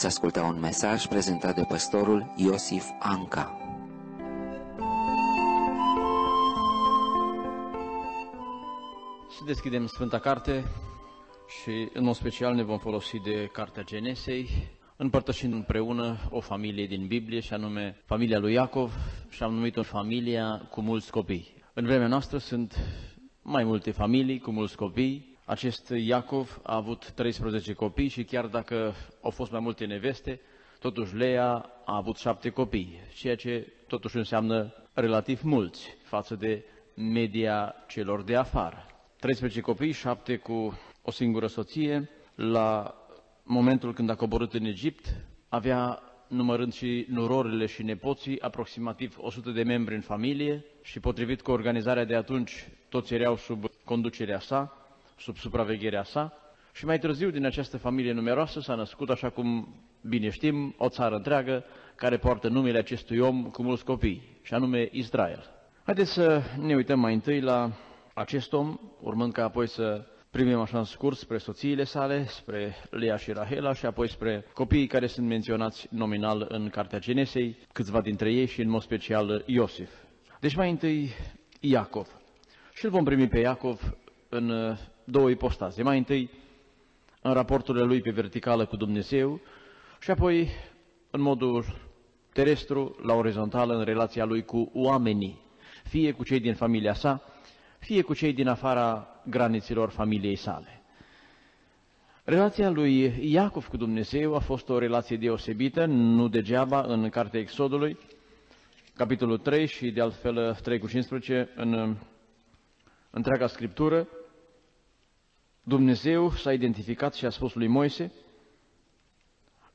Veți asculta un mesaj prezentat de pastorul Iosif Anca. Să deschidem Sfânta Carte și în mod special ne vom folosi de Cartea Genesei, împărtășind împreună o familie din Biblie, și anume familia lui Iacov, și am numit-o familia cu mulți copii. În vremea noastră sunt mai multe familii cu mulți copii. Acest Iacov a avut 13 copii și chiar dacă au fost mai multe neveste, totuși Lea a avut șapte copii, ceea ce totuși înseamnă relativ mulți față de media celor de afară. 13 copii, șapte cu o singură soție. La momentul când a coborât în Egipt, avea, numărând și nurorile și nepoții, aproximativ 100 de membri în familie și potrivit cu organizarea de atunci, toți erau sub conducerea sa, sub supravegherea sa. Și mai târziu, din această familie numeroasă, s-a născut, așa cum bine știm, o țară întreagă care poartă numele acestui om cu mulți copii, și anume Israel. Haideți să ne uităm mai întâi la acest om, urmând ca apoi să primim așa în scurs spre soțiile sale, spre Lea și Rahela și apoi spre copiii care sunt menționați nominal în Cartea Genesei, câțiva dintre ei și în mod special Iosif. Deci mai întâi Iacov. Și îl vom primi pe Iacov în uh, două ipostaze. Mai întâi în raporturile lui pe verticală cu Dumnezeu și apoi în modul terestru, la orizontală, în relația lui cu oamenii, fie cu cei din familia sa, fie cu cei din afara granițelor familiei sale. Relația lui Iacov cu Dumnezeu a fost o relație deosebită, nu degeaba în Cartea Exodului, capitolul 3 și de altfel 3 cu 15 în întreaga Scriptură, Dumnezeu s-a identificat și a spus lui Moise,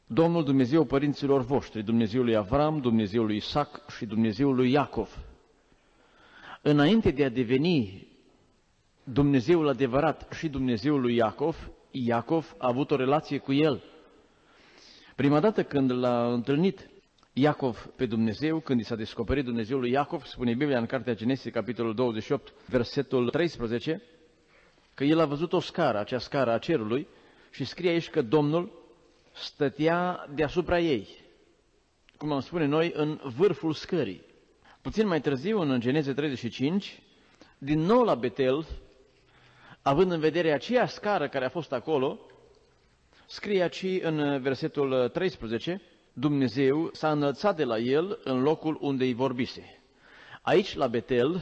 Domnul Dumnezeu părinților voștri, Dumnezeul lui Avram, Dumnezeul lui Isaac și Dumnezeul lui Iacov. Înainte de a deveni Dumnezeul adevărat și Dumnezeul lui Iacov, Iacov a avut o relație cu el. Prima dată când l-a întâlnit Iacov pe Dumnezeu, când i s-a descoperit Dumnezeul lui Iacov, spune Biblia în Cartea Genesis, capitolul 28, versetul 13, că el a văzut o scară, acea scară a cerului, și scrie aici că Domnul stătea deasupra ei, cum am spune noi, în vârful scării. Puțin mai târziu, în Geneze 35, din nou la Betel, având în vedere aceea scară care a fost acolo, scrie aici în versetul 13, Dumnezeu s-a înălțat de la el în locul unde îi vorbise. Aici, la Betel,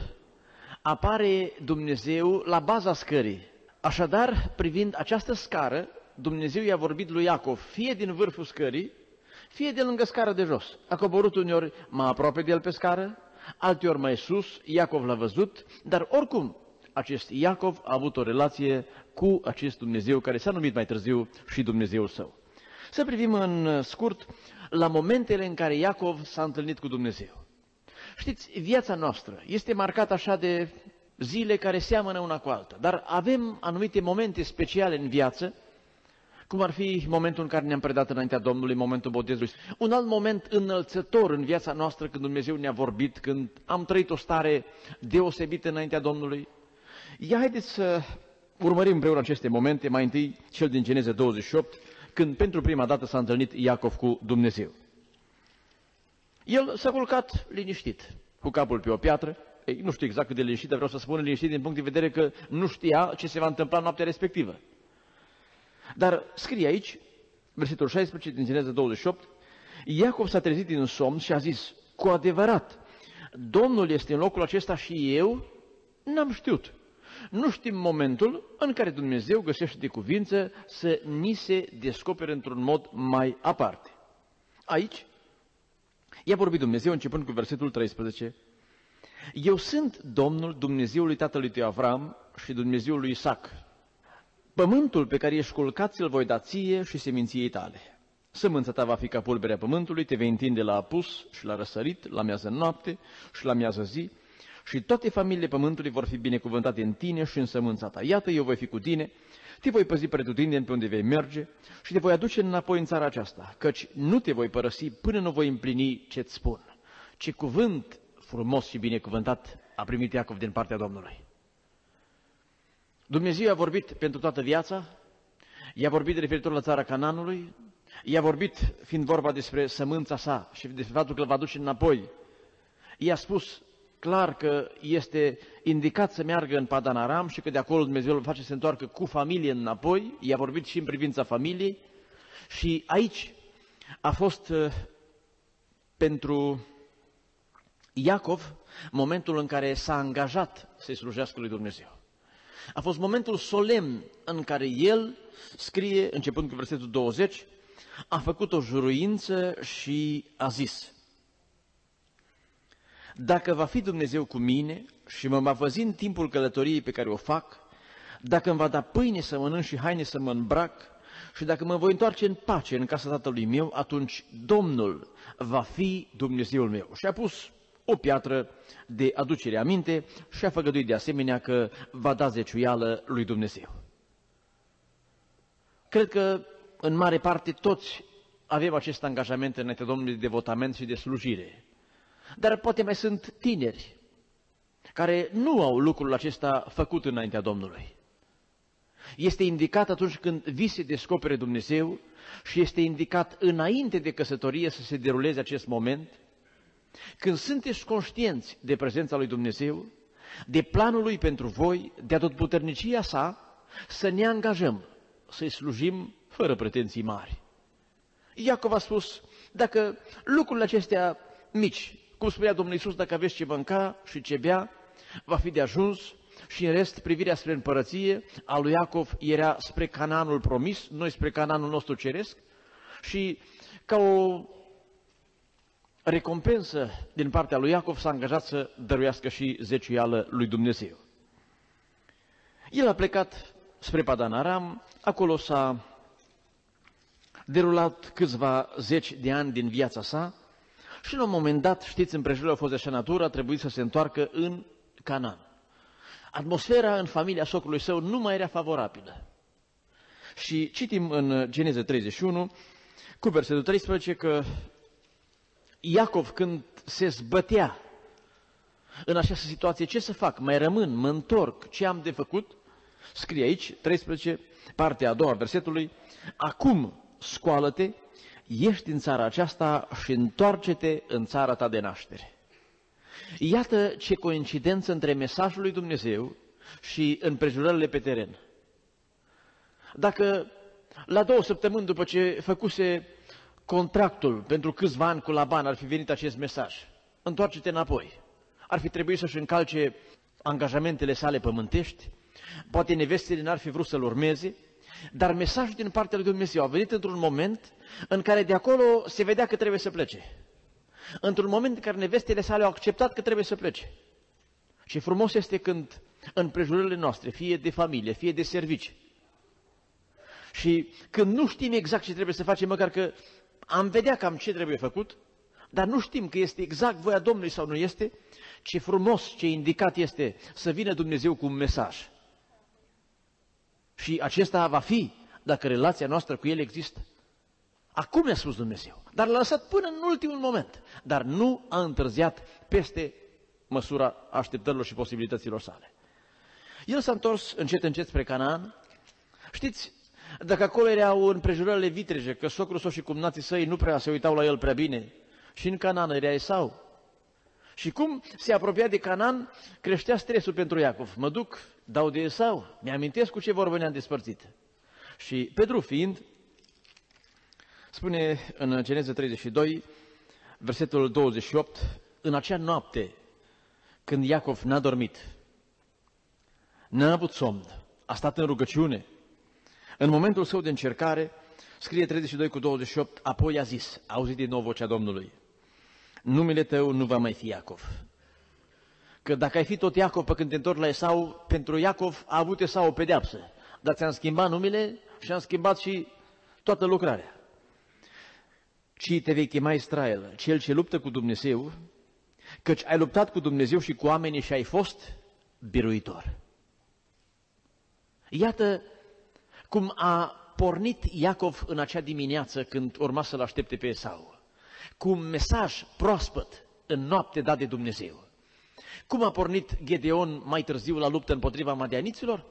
apare Dumnezeu la baza scării. Așadar, privind această scară, Dumnezeu i-a vorbit lui Iacov, fie din vârful scării, fie de lângă scară de jos. A coborât uneori mai aproape de el pe scară, alteori mai sus, Iacov l-a văzut, dar oricum acest Iacov a avut o relație cu acest Dumnezeu care s-a numit mai târziu și Dumnezeul său. Să privim în scurt la momentele în care Iacov s-a întâlnit cu Dumnezeu. Știți, viața noastră este marcată așa de zile care seamănă una cu alta, dar avem anumite momente speciale în viață, cum ar fi momentul în care ne-am predat înaintea Domnului, momentul botezului. Un alt moment înălțător în viața noastră când Dumnezeu ne-a vorbit, când am trăit o stare deosebită înaintea Domnului. Ia haideți să urmărim împreună aceste momente, mai întâi cel din Geneze 28, când pentru prima dată s-a întâlnit Iacov cu Dumnezeu. El s-a culcat liniștit, cu capul pe o piatră, ei, nu știu exact cât de liniștit, dar vreau să spun liniștit din punct de vedere că nu știa ce se va întâmpla noaptea respectivă. Dar scrie aici, versetul 16 din Geneza 28, Iacov s-a trezit din somn și a zis, cu adevărat, Domnul este în locul acesta și eu n-am știut. Nu știm momentul în care Dumnezeu găsește de cuvință să ni se descopere într-un mod mai aparte. Aici, i-a vorbit Dumnezeu începând cu versetul 13. Eu sunt Domnul Dumnezeului tatălui tău Avram și Dumnezeul lui Isaac. Pământul pe care ești culcat ți-l voi da ție și seminției tale. Sămânța ta va fi ca pulberea pământului, te vei întinde la apus și la răsărit, la miază noapte și la miază zi, și toate familiile pământului vor fi binecuvântate în tine și în sămânța ta. Iată, eu voi fi cu tine, te voi păzi pretutindeni pe unde vei merge și te voi aduce înapoi în țara aceasta, căci nu te voi părăsi până nu voi împlini ce-ți spun. Ce cuvânt frumos și binecuvântat a primit Iacov din partea Domnului. Dumnezeu a vorbit pentru toată viața, i-a vorbit referitor la țara Cananului, I-a vorbit, fiind vorba despre sămânța sa și despre faptul că îl va duce înapoi. I-a spus clar că este indicat să meargă în Padanaram și că de acolo Dumnezeu îl face să se întoarcă cu familie înapoi. I-a vorbit și în privința familiei. Și aici a fost uh, pentru Iacov momentul în care s-a angajat să-i slujească lui Dumnezeu. A fost momentul solemn în care el scrie, începând cu versetul 20, a făcut o juruință și a zis, Dacă va fi Dumnezeu cu mine și mă va văzi în timpul călătoriei pe care o fac, dacă îmi va da pâine să mănânc și haine să mă îmbrac, și dacă mă voi întoarce în pace în casa tatălui meu, atunci Domnul va fi Dumnezeul meu. Și a pus o piatră de aducere aminte și a făgăduit de asemenea că va da zeciuială lui Dumnezeu. Cred că în mare parte toți avem acest angajament înainte Domnului de devotament și de slujire. Dar poate mai sunt tineri care nu au lucrul acesta făcut înaintea Domnului. Este indicat atunci când vi se descopere Dumnezeu și este indicat înainte de căsătorie să se deruleze acest moment, când sunteți conștienți de prezența lui Dumnezeu, de planul lui pentru voi, de atotputernicia sa, să ne angajăm, să-i slujim fără pretenții mari. Iacov a spus, dacă lucrurile acestea mici, cum spunea Domnul Iisus, dacă aveți ce mânca și ce bea, va fi de ajuns și în rest privirea spre împărăție a lui Iacov era spre Cananul promis, noi spre Cananul nostru ceresc și ca o recompensă din partea lui Iacov s-a angajat să dăruiască și zeciuială lui Dumnezeu. El a plecat spre Padanaram, acolo s-a derulat câțiva zeci de ani din viața sa și la un moment dat, știți, împrejurile a fost de așa natură, a trebuit să se întoarcă în Canaan. Atmosfera în familia socrului său nu mai era favorabilă. Și citim în Geneza 31, cu versetul 13, că Iacov când se zbătea în această situație, ce să fac? Mai rămân, mă întorc, ce am de făcut? Scrie aici, 13, partea a doua versetului, acum scoală-te, ieși din țara aceasta și întoarce-te în țara ta de naștere. Iată ce coincidență între mesajul lui Dumnezeu și împrejurările pe teren. Dacă la două săptămâni după ce făcuse contractul pentru câțiva ani cu Laban ar fi venit acest mesaj, întoarce-te înapoi. Ar fi trebuit să-și încalce angajamentele sale pământești, poate nevestele n-ar fi vrut să-l urmeze, dar mesajul din partea lui Dumnezeu a venit într-un moment în care de acolo se vedea că trebuie să plece. Într-un moment în care nevestele sale au acceptat că trebuie să plece. Și frumos este când în prejurările noastre, fie de familie, fie de servici, și când nu știm exact ce trebuie să facem, măcar că am vedea cam ce trebuie făcut, dar nu știm că este exact voia Domnului sau nu este, ce frumos, ce indicat este să vină Dumnezeu cu un mesaj. Și acesta va fi dacă relația noastră cu El există. Acum ne-a spus Dumnezeu, dar l-a lăsat până în ultimul moment, dar nu a întârziat peste măsura așteptărilor și posibilităților sale. El s-a întors încet, încet spre Canaan. Știți, dacă acolo erau împrejurările vitreje, că socrul său și cumnații săi nu prea se uitau la el prea bine, și în Canaan era Esau. Și cum se apropia de Canaan, creștea stresul pentru Iacov. Mă duc, dau de Esau, mi-amintesc cu ce vorbă ne-am despărțit. Și Petru fiind, spune în Geneza 32, versetul 28, în acea noapte, când Iacov n-a dormit, n-a avut somn, a stat în rugăciune, în momentul său de încercare, scrie 32 cu 28, apoi a zis, auzit din nou vocea Domnului, numele tău nu va mai fi Iacov. Că dacă ai fi tot Iacov pe când te întorci la Esau, pentru Iacov a avut Esau o pedeapsă. Dar ți-am schimbat numele și am schimbat și toată lucrarea. Ci te vei chema Israel, cel ce luptă cu Dumnezeu, căci ai luptat cu Dumnezeu și cu oamenii și ai fost biruitor. Iată cum a pornit Iacov în acea dimineață când urma să-l aștepte pe Esau, cu un mesaj proaspăt în noapte dat de Dumnezeu. Cum a pornit Gedeon mai târziu la luptă împotriva madianiților?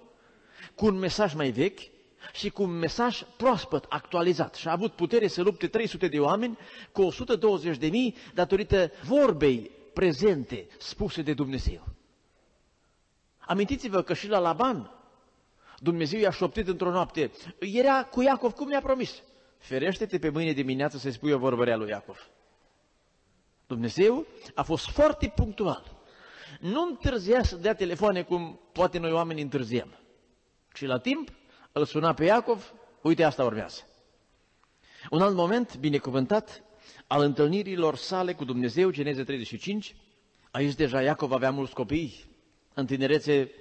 Cu un mesaj mai vechi, și cu un mesaj proaspăt, actualizat și a avut putere să lupte 300 de oameni cu 120 de mii datorită vorbei prezente spuse de Dumnezeu. Amintiți-vă că și la Laban Dumnezeu i-a șoptit într-o noapte. Era cu Iacov cum mi-a promis. Ferește-te pe mâine dimineață să-i spui o vorbărea lui Iacov. Dumnezeu a fost foarte punctual. Nu întârzia să dea telefoane cum poate noi oameni întârziem. Și la timp îl suna pe Iacov, uite asta urmează. Un alt moment binecuvântat al întâlnirilor sale cu Dumnezeu, Geneze 35, aici deja Iacov avea mulți copii, în tinerețe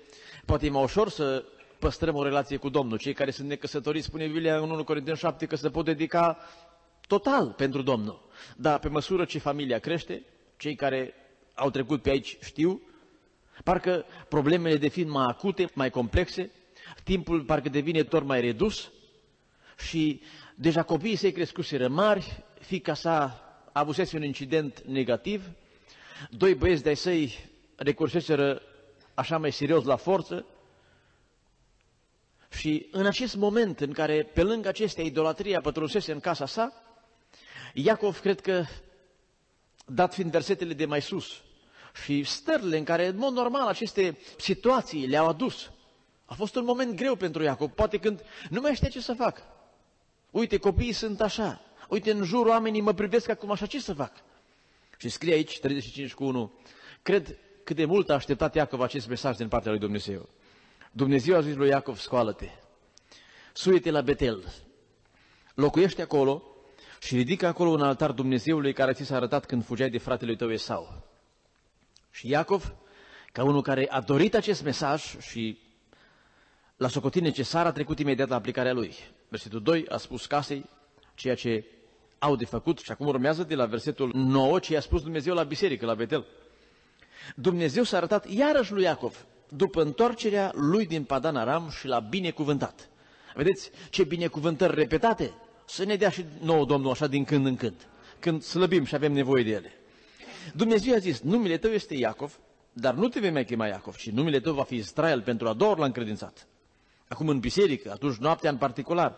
poate e mai ușor să păstrăm o relație cu Domnul. Cei care sunt necăsătoriți, spune Biblia în 1 Corinteni 7, că se pot dedica total pentru Domnul. Dar pe măsură ce familia crește, cei care au trecut pe aici știu, parcă problemele devin mai acute, mai complexe, timpul parcă devine tot mai redus și deja copiii săi crescuseră mari, fica sa avusese un incident negativ, doi băieți de-ai săi recurseseră așa mai serios la forță și în acest moment în care pe lângă acestea idolatria pătrunsese în casa sa, Iacov cred că, dat fiind versetele de mai sus și stările în care în mod normal aceste situații le-au adus, a fost un moment greu pentru Iacov, poate când nu mai știa ce să fac. Uite, copiii sunt așa, uite, în jur oamenii mă privesc acum așa, ce să fac? Și scrie aici, 35 cu 1, cred cât de mult a așteptat Iacov acest mesaj din partea lui Dumnezeu. Dumnezeu a zis lui Iacov, scoală-te, suie-te la Betel, locuiește acolo și ridică acolo un altar Dumnezeului care ți s-a arătat când fugeai de fratele tău Esau. Și Iacov, ca unul care a dorit acest mesaj și l-a socotit necesar, a trecut imediat la aplicarea lui. Versetul 2 a spus casei ceea ce au de făcut și acum urmează de la versetul 9 ce i-a spus Dumnezeu la biserică, la Betel. Dumnezeu s-a arătat iarăși lui Iacov după întoarcerea lui din Padan Aram și l-a binecuvântat. Vedeți ce binecuvântări repetate? Să ne dea și nouă Domnul așa din când în când, când slăbim și avem nevoie de ele. Dumnezeu a zis, numele tău este Iacov, dar nu te vei mai chema Iacov, ci numele tău va fi Israel, pentru a doua ori l-a încredințat. Acum în biserică, atunci noaptea în particular.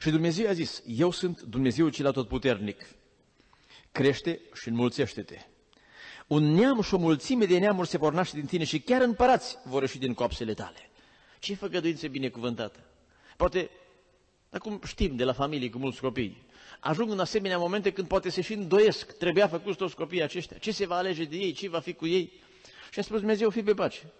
Și Dumnezeu a zis, eu sunt Dumnezeul cel atotputernic. Crește și înmulțește-te. Un neam și o mulțime de neamuri se vor naște din tine și chiar împărați vor ieși din copsele tale. Ce făgăduință binecuvântată! Poate, acum știm de la familie cu mulți copii, ajung în asemenea momente când poate se și îndoiesc, trebuia făcut toți copiii aceștia, ce se va alege de ei, ce va fi cu ei. Și a spus Dumnezeu, fi pe pace.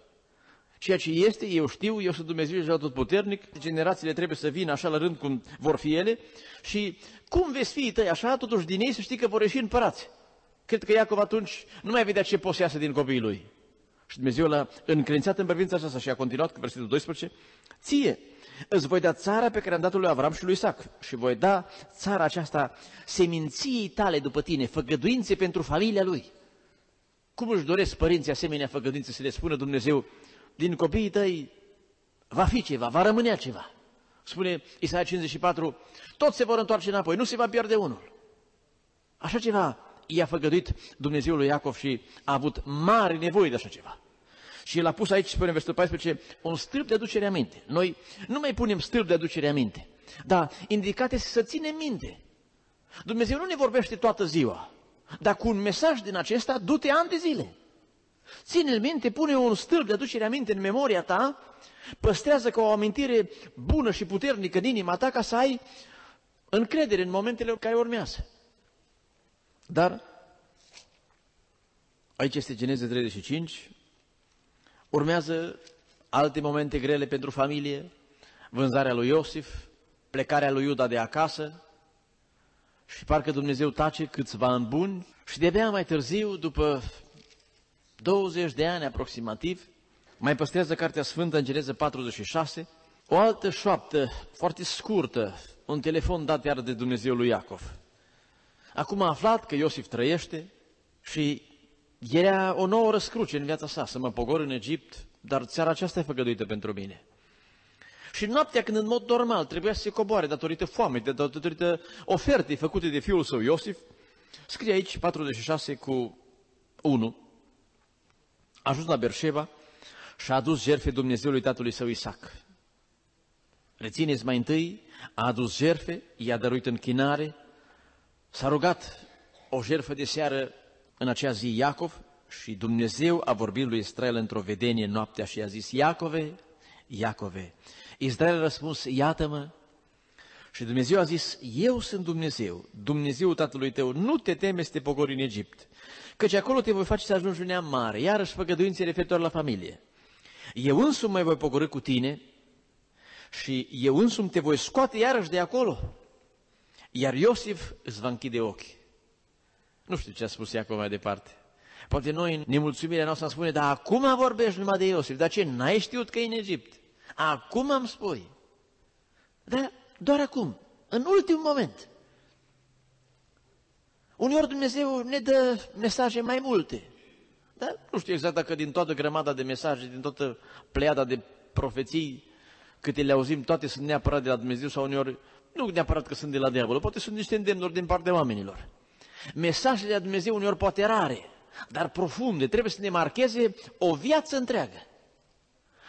Ceea ce este, eu știu, eu sunt Dumnezeu și tot puternic, generațiile trebuie să vină așa la rând cum vor fi ele și cum veți fi tăi așa, totuși din ei să știi că vor ieși împărați. Cred că Iacov atunci nu mai vedea ce poate să iasă din copiii lui. Și Dumnezeu l-a încredințat în privința aceasta și a continuat cu versetul 12. Ție îți voi da țara pe care am dat-o lui Avram și lui Isaac și voi da țara aceasta seminției tale după tine, făgăduințe pentru familia lui. Cum își doresc părinții asemenea făgăduințe să le spună Dumnezeu, din copiii tăi va fi ceva, va rămânea ceva. Spune Isaia 54, toți se vor întoarce înapoi, nu se va pierde unul. Așa ceva i-a făgăduit Dumnezeul lui Iacov și a avut mare nevoie de așa ceva. Și el a pus aici, spune în versetul 14, un stâlp de aducere aminte. Noi nu mai punem stâlp de aducere aminte, dar indicate să ținem minte. Dumnezeu nu ne vorbește toată ziua, dar cu un mesaj din acesta, du-te ani de zile. Ține-l minte, pune un stâlp de aducere aminte în memoria ta, păstrează ca o amintire bună și puternică în inima ta ca să ai încredere în momentele care urmează. Dar aici este Geneze 35, urmează alte momente grele pentru familie, vânzarea lui Iosif, plecarea lui Iuda de acasă și parcă Dumnezeu tace câțiva ani buni și de-abia mai târziu, după 20 de ani aproximativ, mai păstrează Cartea Sfântă în Geneză 46, o altă șoaptă foarte scurtă, un telefon dat iar de Dumnezeu lui Iacov. Acum a aflat că Iosif trăiește și era o nouă răscruce în viața sa, să mă pogor în Egipt, dar țara aceasta e făgăduită pentru mine. Și noaptea, când în mod normal trebuia să se coboare datorită foamei, datorită ofertei făcute de fiul său Iosif, scrie aici 46 cu 1, a ajuns la Berșeva și a adus jertfe Dumnezeului tatălui său Isaac. Rețineți mai întâi, a adus jerfe, i-a dăruit închinare, s-a rugat o jerfă de seară în acea zi Iacov și Dumnezeu a vorbit lui Israel într-o vedenie noaptea și a zis, Iacove, Iacove. Israel a răspuns, iată-mă. Și Dumnezeu a zis, eu sunt Dumnezeu, Dumnezeu tatălui tău, nu te teme să te pogori în Egipt, căci acolo te voi face să ajungi un neam mare, iarăși făgăduințe referitor la familie. Eu însumi mai voi pogorâ cu tine și eu însumi te voi scoate iarăși de acolo. Iar Iosif îți va închide ochii. Nu știu ce a spus Iacov mai departe. Poate noi, în nemulțumirea noastră, am spune, dar acum vorbești numai de Iosif. Dar ce, n-ai știut că e în Egipt? Acum îmi spui. Dar doar acum, în ultimul moment. Uneori Dumnezeu ne dă mesaje mai multe. Dar nu știu exact dacă din toată grămada de mesaje, din toată pleiada de profeții, câte le auzim, toate sunt neapărat de la Dumnezeu sau uneori, nu neapărat că sunt de la diavol, poate sunt niște îndemnuri din partea oamenilor. Mesajele de la Dumnezeu uneori poate rare, dar profunde, trebuie să ne marcheze o viață întreagă.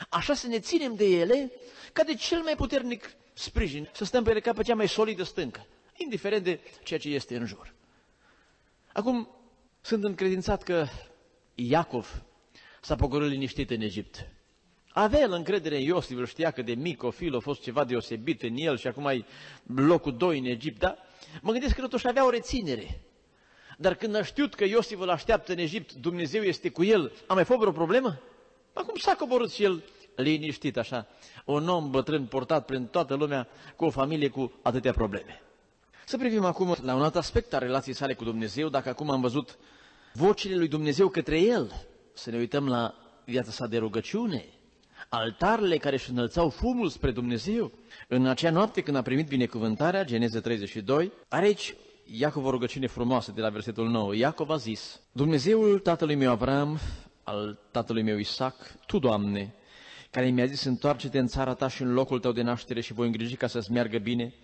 Așa să ne ținem de ele ca de cel mai puternic sprijin, să stăm pe ele ca pe cea mai solidă stâncă, indiferent de ceea ce este în jur. Acum, sunt încredințat că Iacov s-a pogorât liniștit în Egipt. Avea el încredere în Iosif, îl știa că de mic o fil a fost ceva deosebit în el și acum ai locul doi în Egipt, dar mă gândesc că totuși avea o reținere. Dar când a știut că Iosif îl așteaptă în Egipt, Dumnezeu este cu el, a mai fost vreo problemă? Acum s-a coborât și el liniștit așa, un om bătrân portat prin toată lumea cu o familie cu atâtea probleme. Să privim acum la un alt aspect al relației sale cu Dumnezeu, dacă acum am văzut vocile lui Dumnezeu către el, să ne uităm la viața sa de rugăciune, altarele care își înălțau fumul spre Dumnezeu. În acea noapte când a primit binecuvântarea, Geneze 32, are aici Iacov o rugăciune frumoasă de la versetul 9. Iacov a zis, Dumnezeul tatălui meu Avram, al tatălui meu Isaac, Tu, Doamne, care mi-a zis, întoarce-te în țara ta și în locul tău de naștere și voi îngriji ca să-ți meargă bine.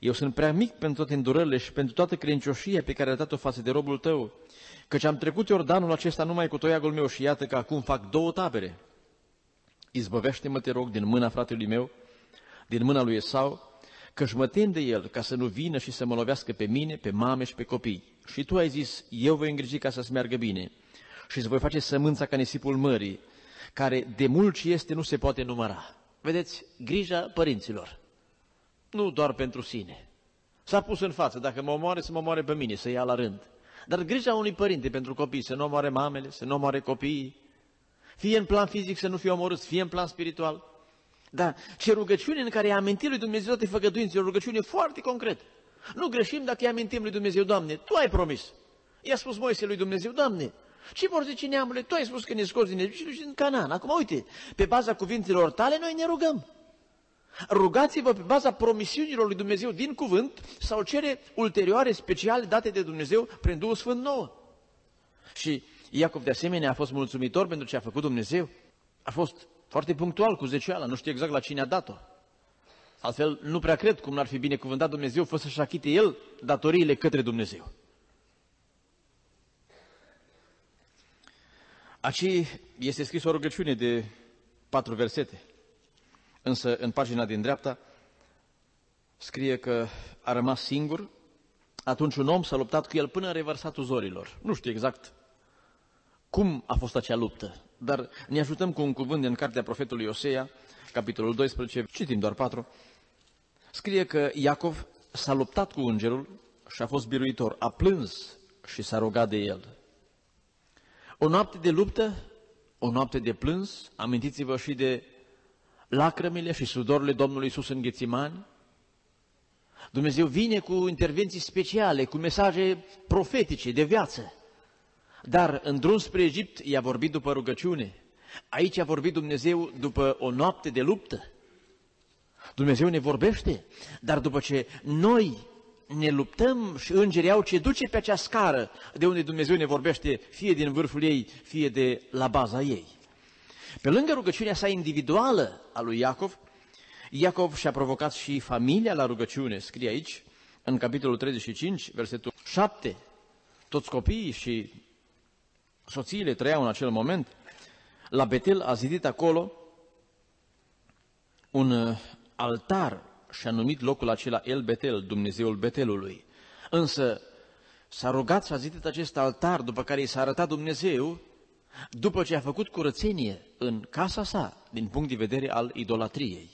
Eu sunt prea mic pentru toate îndurările și pentru toată credincioșia pe care a dat-o față de robul tău, căci am trecut Iordanul acesta numai cu toiagul meu și iată că acum fac două tabere. Izbăvește-mă, te rog, din mâna fratelui meu, din mâna lui Esau, că-și mă tem de el ca să nu vină și să mă lovească pe mine, pe mame și pe copii. Și tu ai zis, eu voi îngriji ca să-ți meargă bine și îți voi face sămânța ca nisipul mării, care de mult ce este nu se poate număra. Vedeți, grija părinților, nu doar pentru sine. S-a pus în față, dacă mă omoare, să mă omoare pe mine, să ia la rând. Dar grija unui părinte pentru copii, să nu omoare mamele, să nu omoare copiii, fie în plan fizic să nu fie omorâți, fie în plan spiritual. Dar ce rugăciune în care i-a amintit lui Dumnezeu toate făgăduințele, o rugăciune foarte concret. Nu greșim dacă i amintim lui Dumnezeu, Doamne, Tu ai promis. I-a spus Moise lui Dumnezeu, Doamne, ce vor zice neamurile? Tu ai spus că ne scoți din Egipt și din Canaan. Acum, uite, pe baza cuvintelor tale, noi ne rugăm. Rugați-vă pe baza promisiunilor lui Dumnezeu din cuvânt sau cere ulterioare speciale date de Dumnezeu prin Duhul Sfânt nouă. Și Iacov de asemenea a fost mulțumitor pentru ce a făcut Dumnezeu. A fost foarte punctual cu zecioala, nu știu exact la cine a dat-o. Altfel, nu prea cred cum n-ar fi binecuvântat Dumnezeu fost să-și achite El datoriile către Dumnezeu. Aici este scris o rugăciune de patru versete. Însă, în pagina din dreapta, scrie că a rămas singur, atunci un om s-a luptat cu el până în revărsatul zorilor. Nu știu exact cum a fost acea luptă, dar ne ajutăm cu un cuvânt din cartea profetului Osea, capitolul 12, citim doar 4, scrie că Iacov s-a luptat cu îngerul și a fost biruitor, a plâns și s-a rugat de el. O noapte de luptă, o noapte de plâns, amintiți-vă și de lacrămile și sudorile Domnului Iisus în Ghețimani. Dumnezeu vine cu intervenții speciale, cu mesaje profetice de viață. Dar în drum spre Egipt i-a vorbit după rugăciune. Aici a vorbit Dumnezeu după o noapte de luptă. Dumnezeu ne vorbește, dar după ce noi ne luptăm și îngerii au ce duce pe acea scară de unde Dumnezeu ne vorbește, fie din vârful ei, fie de la baza ei. Pe lângă rugăciunea sa individuală a lui Iacov, Iacov și-a provocat și familia la rugăciune, scrie aici, în capitolul 35, versetul 7. Toți copiii și soțiile trăiau în acel moment. La Betel a zidit acolo un uh, altar și a numit locul acela El Betel, Dumnezeul Betelului. Însă s-a rugat și a zidit acest altar, după care i s-a arătat Dumnezeu, după ce a făcut curățenie în casa sa, din punct de vedere al idolatriei.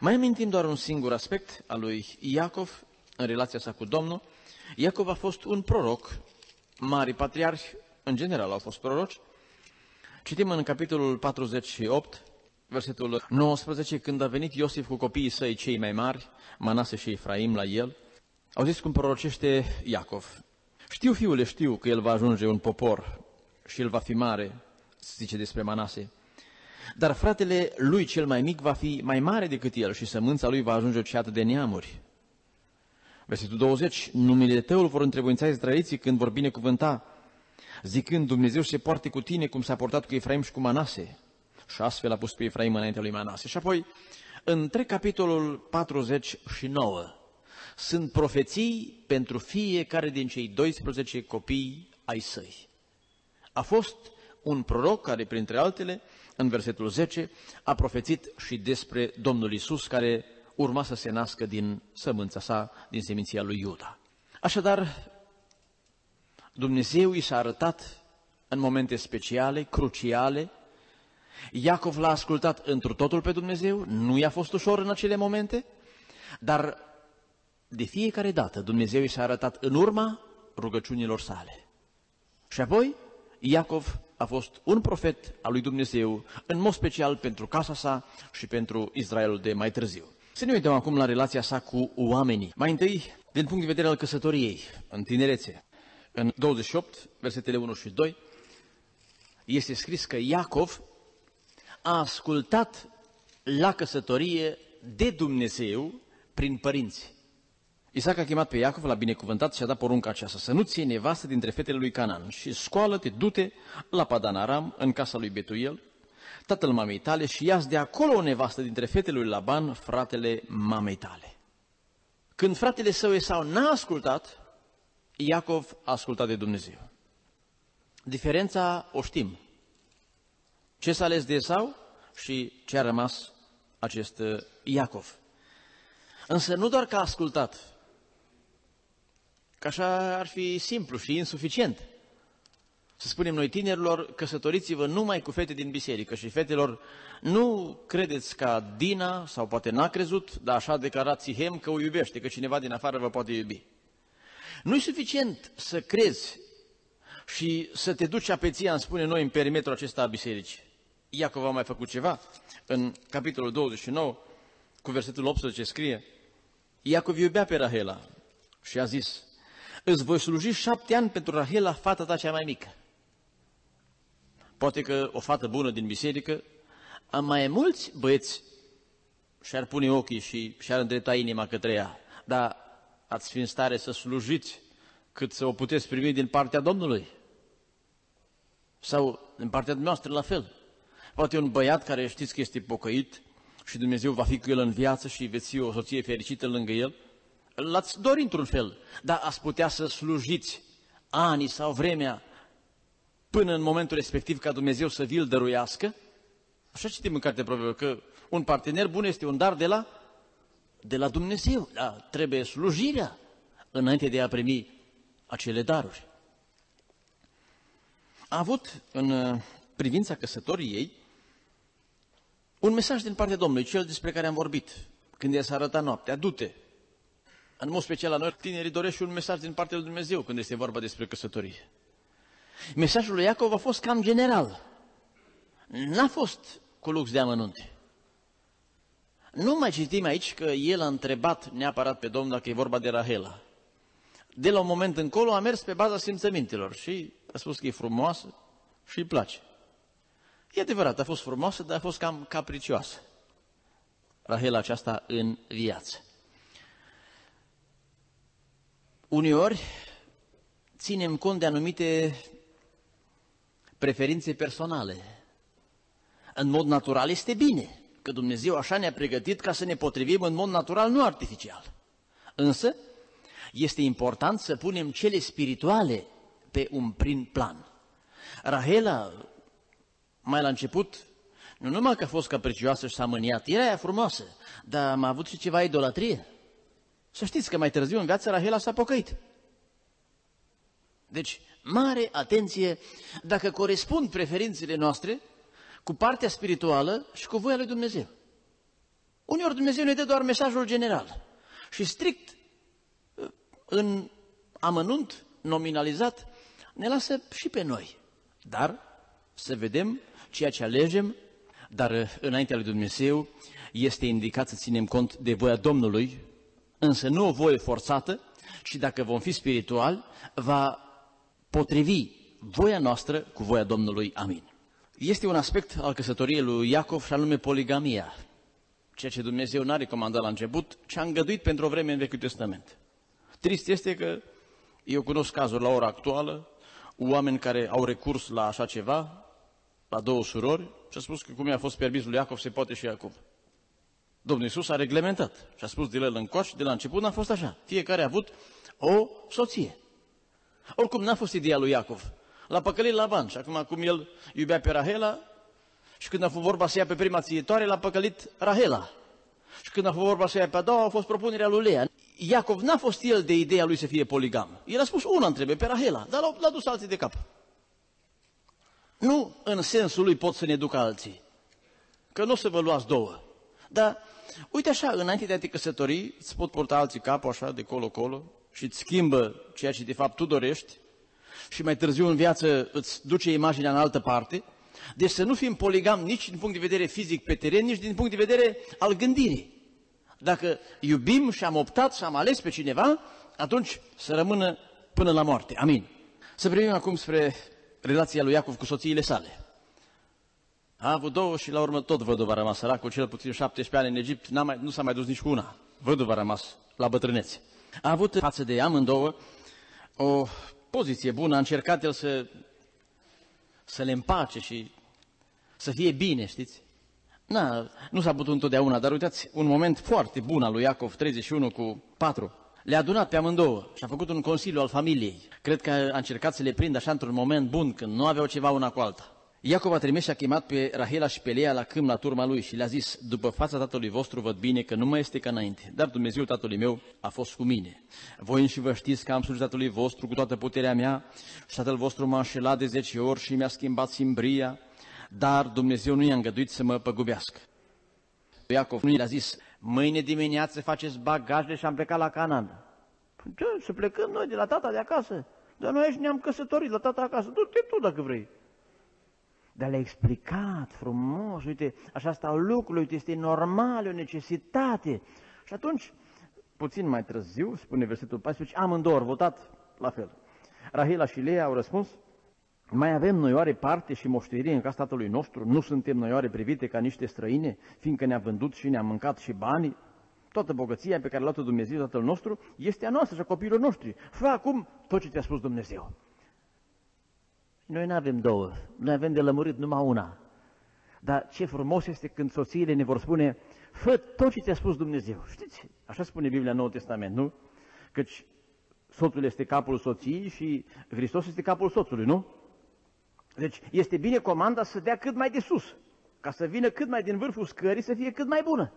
Mai amintim doar un singur aspect al lui Iacov în relația sa cu Domnul. Iacov a fost un proroc, mari patriarhi, în general au fost proroci. Citim în capitolul 48, versetul 19, când a venit Iosif cu copiii săi cei mai mari, Manase și Efraim la el, au zis cum prorocește Iacov. Știu, fiule, știu că el va ajunge un popor și el va fi mare, zice despre Manase. Dar fratele lui cel mai mic va fi mai mare decât el și sămânța lui va ajunge o ceată de neamuri. Versetul 20, numele tău îl vor întrebuința izraeliții când vor binecuvânta, zicând Dumnezeu se poarte cu tine cum s-a portat cu Efraim și cu Manase. Și astfel a pus pe Efraim înaintea lui Manase. Și apoi, între capitolul 49, sunt profeții pentru fiecare din cei 12 copii ai săi. A fost un proroc care, printre altele, în versetul 10, a profețit și despre Domnul Isus, care urma să se nască din sămânța sa, din seminția lui Iuda. Așadar, Dumnezeu i s-a arătat în momente speciale, cruciale. Iacov l-a ascultat întru totul pe Dumnezeu, nu i-a fost ușor în acele momente, dar de fiecare dată Dumnezeu i s-a arătat în urma rugăciunilor sale. Și apoi Iacov a fost un profet al lui Dumnezeu, în mod special pentru casa sa și pentru Israelul de mai târziu. Să ne uităm acum la relația sa cu oamenii. Mai întâi, din punct de vedere al căsătoriei, în tinerețe. În 28, versetele 1 și 2, este scris că Iacov a ascultat la căsătorie de Dumnezeu prin părinți. Isaac a chemat pe Iacov, l-a binecuvântat și a dat porunca aceasta, să nu ție nevastă dintre fetele lui Canaan și scoală-te, du-te la Padan Aram, în casa lui Betuel, tatăl mamei tale și ia de acolo o nevastă dintre fetele lui Laban, fratele mamei tale. Când fratele său Esau n-a ascultat, Iacov a ascultat de Dumnezeu. Diferența o știm. Ce s-a ales de Esau și ce a rămas acest uh, Iacov. Însă nu doar că a ascultat, Că așa ar fi simplu și insuficient. Să spunem noi tinerilor, căsătoriți-vă numai cu fete din biserică și fetelor, nu credeți ca Dina, sau poate n-a crezut, dar așa declarați Hem că o iubește, că cineva din afară vă poate iubi. Nu e suficient să crezi și să te duci apeția, îmi spune noi, în perimetrul acesta a bisericii. Iacov a mai făcut ceva. În capitolul 29, cu versetul 18 scrie, Iacov iubea pe Rahela și a zis, îți voi sluji șapte ani pentru Rahela, fata ta cea mai mică. Poate că o fată bună din biserică, am mai mulți băieți și-ar pune ochii și și-ar îndrepta inima către ea, dar ați fi în stare să slujiți cât să o puteți primi din partea Domnului. Sau din partea dumneavoastră la fel. Poate un băiat care știți că este pocăit și Dumnezeu va fi cu el în viață și veți fi o soție fericită lângă el, L-ați dorit într-un fel, dar ați putea să slujiți ani sau vremea până în momentul respectiv ca Dumnezeu să vi-l dăruiască? Așa citim în cartea Proverbe că un partener bun este un dar de la, de la Dumnezeu. Da, trebuie slujirea înainte de a primi acele daruri. A avut în uh, privința căsătoriei un mesaj din partea Domnului, cel despre care am vorbit, când i s-a arătat noaptea, du-te, în mod special la noi, tinerii doresc și un mesaj din partea lui Dumnezeu când este vorba despre căsătorie. Mesajul lui Iacov a fost cam general. N-a fost cu lux de amănunte. Nu mai citim aici că el a întrebat neapărat pe Domnul dacă e vorba de Rahela. De la un moment încolo a mers pe baza simțămintelor și a spus că e frumoasă și îi place. E adevărat, a fost frumoasă, dar a fost cam capricioasă. Rahela aceasta în viață. Uneori ținem cont de anumite preferințe personale. În mod natural este bine, că Dumnezeu așa ne-a pregătit ca să ne potrivim în mod natural, nu artificial. Însă, este important să punem cele spirituale pe un prim plan. Rahela, mai la început, Nu numai că a fost capricioasă și s-a mâniat, era ea frumoasă, dar am avut și ceva idolatrie. Să știți că mai târziu în viața Rahela s-a pocăit. Deci, mare atenție dacă corespund preferințele noastre cu partea spirituală și cu voia lui Dumnezeu. Uneori Dumnezeu ne dă doar mesajul general și strict în amănunt, nominalizat, ne lasă și pe noi. Dar să vedem ceea ce alegem, dar înaintea lui Dumnezeu este indicat să ținem cont de voia Domnului, însă nu o voie forțată, și dacă vom fi spirituali, va potrivi voia noastră cu voia Domnului. Amin. Este un aspect al căsătoriei lui Iacov și anume poligamia, ceea ce Dumnezeu n-a recomandat la început, ci a îngăduit pentru o vreme în Vechiul Testament. Trist este că eu cunosc cazuri la ora actuală, oameni care au recurs la așa ceva, la două surori, și a spus că cum i-a fost permis lui Iacov, se poate și acum. Domnul Iisus a reglementat și a spus de la el încoace, de la început n-a fost așa. Fiecare a avut o soție. Oricum n-a fost ideea lui Iacov. L-a păcălit Laban și acum cum el iubea pe Rahela și când a fost vorba să ia pe prima țietoare, l-a păcălit Rahela. Și când a fost vorba să ia pe a doua, a fost propunerea lui Lea. Iacov n-a fost el de ideea lui să fie poligam. El a spus una întrebe, pe Rahela, dar l-a dus alții de cap. Nu în sensul lui pot să ne ducă alții, că nu o să vă luați două. Dar uite așa, înainte de a te căsători, îți pot purta alții capul așa de colo-colo și îți schimbă ceea ce de fapt tu dorești și mai târziu în viață îți duce imaginea în altă parte. Deci să nu fim poligam nici din punct de vedere fizic pe teren, nici din punct de vedere al gândirii. Dacă iubim și am optat și am ales pe cineva, atunci să rămână până la moarte. Amin. Să privim acum spre relația lui Iacov cu soțiile sale. A avut două și la urmă tot văduva a rămas săracul, cel puțin 17 ani în Egipt, mai, nu s-a mai dus nici cu una. Văduva a rămas la bătrânețe. A avut față de amândouă o poziție bună, a încercat el să, să le împace și să fie bine, știți? Na, nu s-a putut întotdeauna, dar uitați, un moment foarte bun al lui Iacov, 31 cu 4. Le-a adunat pe amândouă și a făcut un consiliu al familiei. Cred că a încercat să le prindă așa într-un moment bun, când nu aveau ceva una cu alta. Iacov a trimis și a chemat pe Rahela și pe Lea la câmp la turma lui și le-a zis, după fața tatălui vostru văd bine că nu mai este ca înainte, dar Dumnezeu tatălui meu a fost cu mine. Voi și vă știți că am slujit tatălui vostru cu toată puterea mea și tatăl vostru m-a înșelat de zece ori și mi-a schimbat simbria, dar Dumnezeu nu i-a îngăduit să mă păgubească. Iacov nu i-a zis, mâine dimineață faceți bagajele și am plecat la Canaan. Ce, să plecăm noi de la tata de acasă? Dar noi aici ne-am căsătorit la tata acasă. Du-te tu dacă vrei. Dar le-a explicat frumos, uite, așa stau lucrurile, uite, este normal, o necesitate. Și atunci, puțin mai târziu, spune versetul 14, amândouă au votat la fel. Rahila și Lea au răspuns, mai avem noi oare parte și moștenire în casa tatălui nostru? Nu suntem noi oare privite ca niște străine, fiindcă ne-a vândut și ne-a mâncat și banii? Toată bogăția pe care a luat-o Dumnezeu, Tatăl nostru, este a noastră și a copiilor noștri. Fă acum tot ce ți-a spus Dumnezeu. Noi nu avem două, noi avem de lămurit numai una. Dar ce frumos este când soțiile ne vor spune, fă tot ce ți-a spus Dumnezeu. Știți, așa spune Biblia în Noul Testament, nu? Căci soțul este capul soției și Hristos este capul soțului, nu? Deci este bine comanda să dea cât mai de sus, ca să vină cât mai din vârful scării să fie cât mai bună.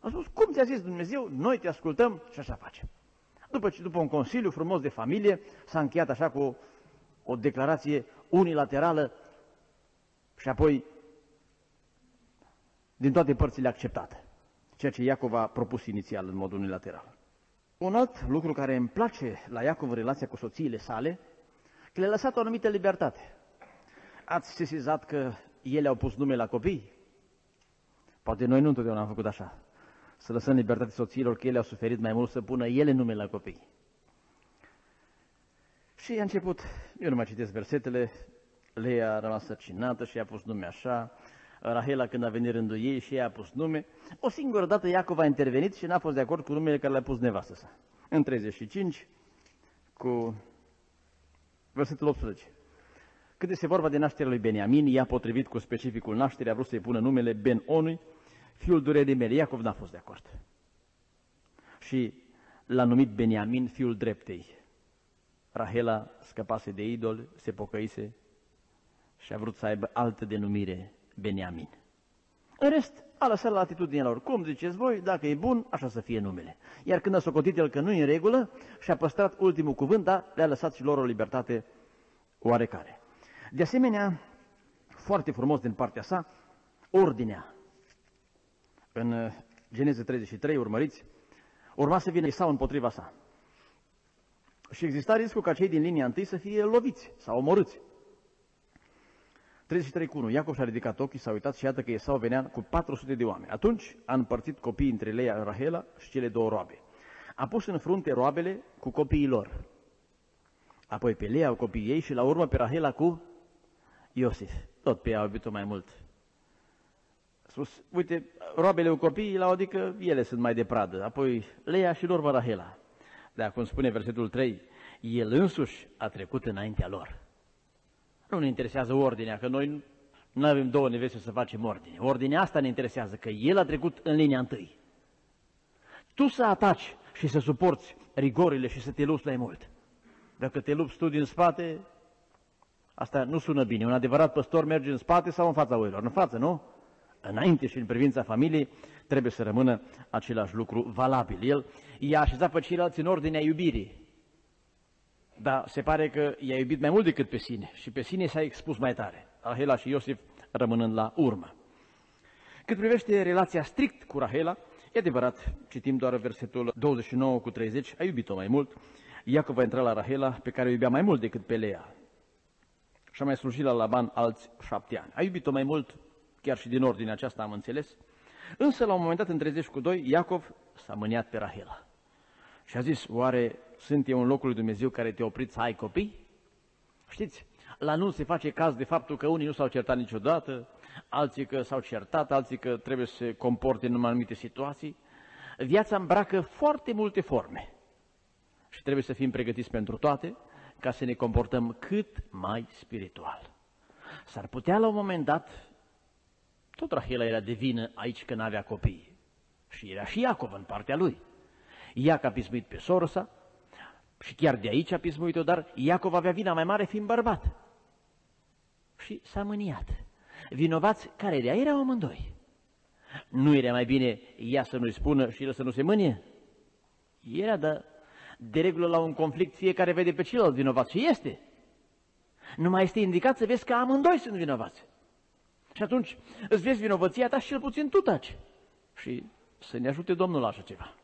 A spus, cum ți-a zis Dumnezeu, noi te ascultăm și așa facem. După ce, după un consiliu frumos de familie, s-a încheiat așa cu o declarație unilaterală și apoi din toate părțile acceptate, ceea ce Iacov a propus inițial în mod unilateral. Un alt lucru care îmi place la Iacov în relația cu soțiile sale, că le-a lăsat o anumită libertate. Ați sesizat că ele au pus nume la copii? Poate noi nu întotdeauna am făcut așa. Să lăsăm libertate soțiilor că ele au suferit mai mult să pună ele nume la copii. Și a început, eu nu mai citesc versetele, Leia a rămas sărcinată și a pus nume așa, Rahela când a venit rândul ei și ea a pus nume. O singură dată Iacov a intervenit și n-a fost de acord cu numele care le-a pus nevastă sa. În 35, cu versetul 18. Cât este vorba de nașterea lui Beniamin, ea potrivit cu specificul nașterii a vrut să-i pună numele Ben-Onui, fiul durerii mele. Iacov n-a fost de acord. Și l-a numit Beniamin, fiul dreptei. Rahela scăpase de idol, se pocăise și a vrut să aibă altă denumire Beniamin. În rest, a lăsat la atitudinea lor. Cum ziceți voi, dacă e bun, așa să fie numele. Iar când a socotit el că nu e în regulă și-a păstrat ultimul cuvânt, dar le-a lăsat și lor o libertate oarecare. De asemenea, foarte frumos din partea sa, ordinea. În uh, Geneze 33, urmăriți, urma să vină Isau împotriva sa. Și exista riscul ca cei din linia întâi să fie loviți sau omorâți. 33 cu 1. Iacov și-a ridicat ochii, s-a uitat și iată că Esau venea cu 400 de oameni. Atunci a împărțit copiii între Leia, Rahela și cele două roabe. A pus în frunte roabele cu copiii lor. Apoi pe Leia copiii ei și la urmă pe Rahela cu Iosif. Tot pe ea au iubit mai mult. A spus, uite, roabele cu copiii, la adică ele sunt mai de pradă. Apoi Leia și lor Rahela. Dar cum spune versetul 3, el însuși a trecut înaintea lor. Nu ne interesează ordinea, că noi nu avem două neveste să facem ordine. Ordinea asta ne interesează, că el a trecut în linia întâi. Tu să ataci și să suporți rigorile și să te lupți mai mult. Dacă te lupți tu din spate, asta nu sună bine. Un adevărat păstor merge în spate sau în fața oilor? În față, nu? Înainte și în privința familiei trebuie să rămână același lucru valabil. El i-a așezat pe ceilalți în ordinea iubirii. Dar se pare că i-a iubit mai mult decât pe sine și pe sine s-a expus mai tare. Rahela și Iosif rămânând la urmă. Cât privește relația strict cu Rahela, e adevărat, citim doar versetul 29 cu 30, a iubit-o mai mult. Iacov a intrat la Rahela, pe care o iubea mai mult decât pe Lea. Și a mai slujit la Laban alți șapte ani. A iubit-o mai mult, chiar și din ordine aceasta am înțeles. Însă, la un moment dat, în 30 cu 2, Iacov s-a mâniat pe Rahela. Și a zis, oare sunt eu în locul lui Dumnezeu care te-a oprit să ai copii? Știți, la nu se face caz de faptul că unii nu s-au certat niciodată, alții că s-au certat, alții că trebuie să se comporte în anumite situații. Viața îmbracă foarte multe forme și trebuie să fim pregătiți pentru toate ca să ne comportăm cât mai spiritual. S-ar putea la un moment dat, tot Rahela era de vină aici că n-avea copii și era și Iacov în partea lui. Iac a pismuit pe sorsa și chiar de aici a pismuit-o, dar Iacov avea vina mai mare fiind bărbat. Și s-a mâniat. Vinovați care era? Erau amândoi. Nu era mai bine ea să nu-i spună și el să nu se mânie? Era, dar de regulă la un conflict fiecare vede pe celălalt vinovat și este. Nu mai este indicat să vezi că amândoi sunt vinovați. Și atunci îți vezi vinovăția ta și cel puțin tu taci. Și să ne ajute Domnul la așa ceva.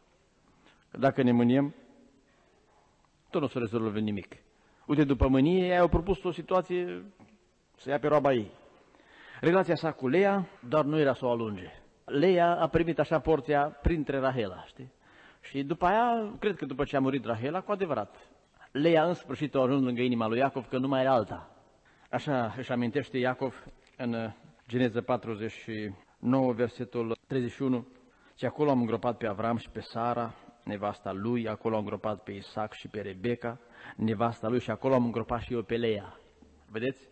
Că dacă ne mâniem, tot nu o să rezolvă nimic. Uite, după mânie, ei au propus o situație să ia pe roaba ei. Relația sa cu Leia, doar nu era să o alunge. Leia a primit așa porția printre Rahela, știi? Și după aia, cred că după ce a murit Rahela, cu adevărat, Leia în sfârșit a ajuns lângă inima lui Iacov, că nu mai era alta. Așa își amintește Iacov în uh, Geneza 49, versetul 31, și acolo am îngropat pe Avram și pe Sara, nevasta lui, acolo am îngropat pe Isaac și pe Rebecca, nevasta lui și acolo am îngropat și eu pe Leia. Vedeți?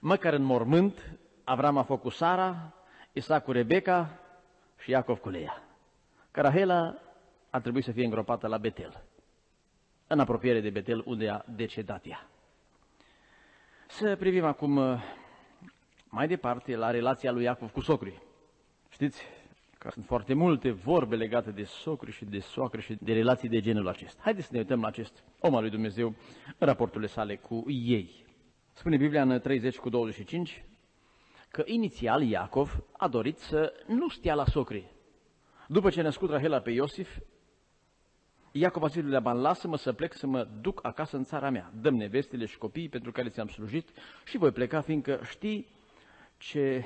Măcar în mormânt, Avram a făcut Sara, Isaac cu Rebecca și Iacov cu Leia. Carahela a trebuit să fie îngropată la Betel, în apropiere de Betel, unde a decedat ea. Să privim acum uh, mai departe la relația lui Iacov cu socrii. Știți, că sunt foarte multe vorbe legate de socri și de soacră și de relații de genul acesta. Haideți să ne uităm la acest om al lui Dumnezeu în raporturile sale cu ei. Spune Biblia în 30 cu 25 că inițial Iacov a dorit să nu stea la socri. După ce a născut Rahela pe Iosif, Iacov a zis lui Laban, lasă-mă să plec să mă duc acasă în țara mea. Dăm nevestele și copiii pentru care ți-am slujit și voi pleca, fiindcă știi ce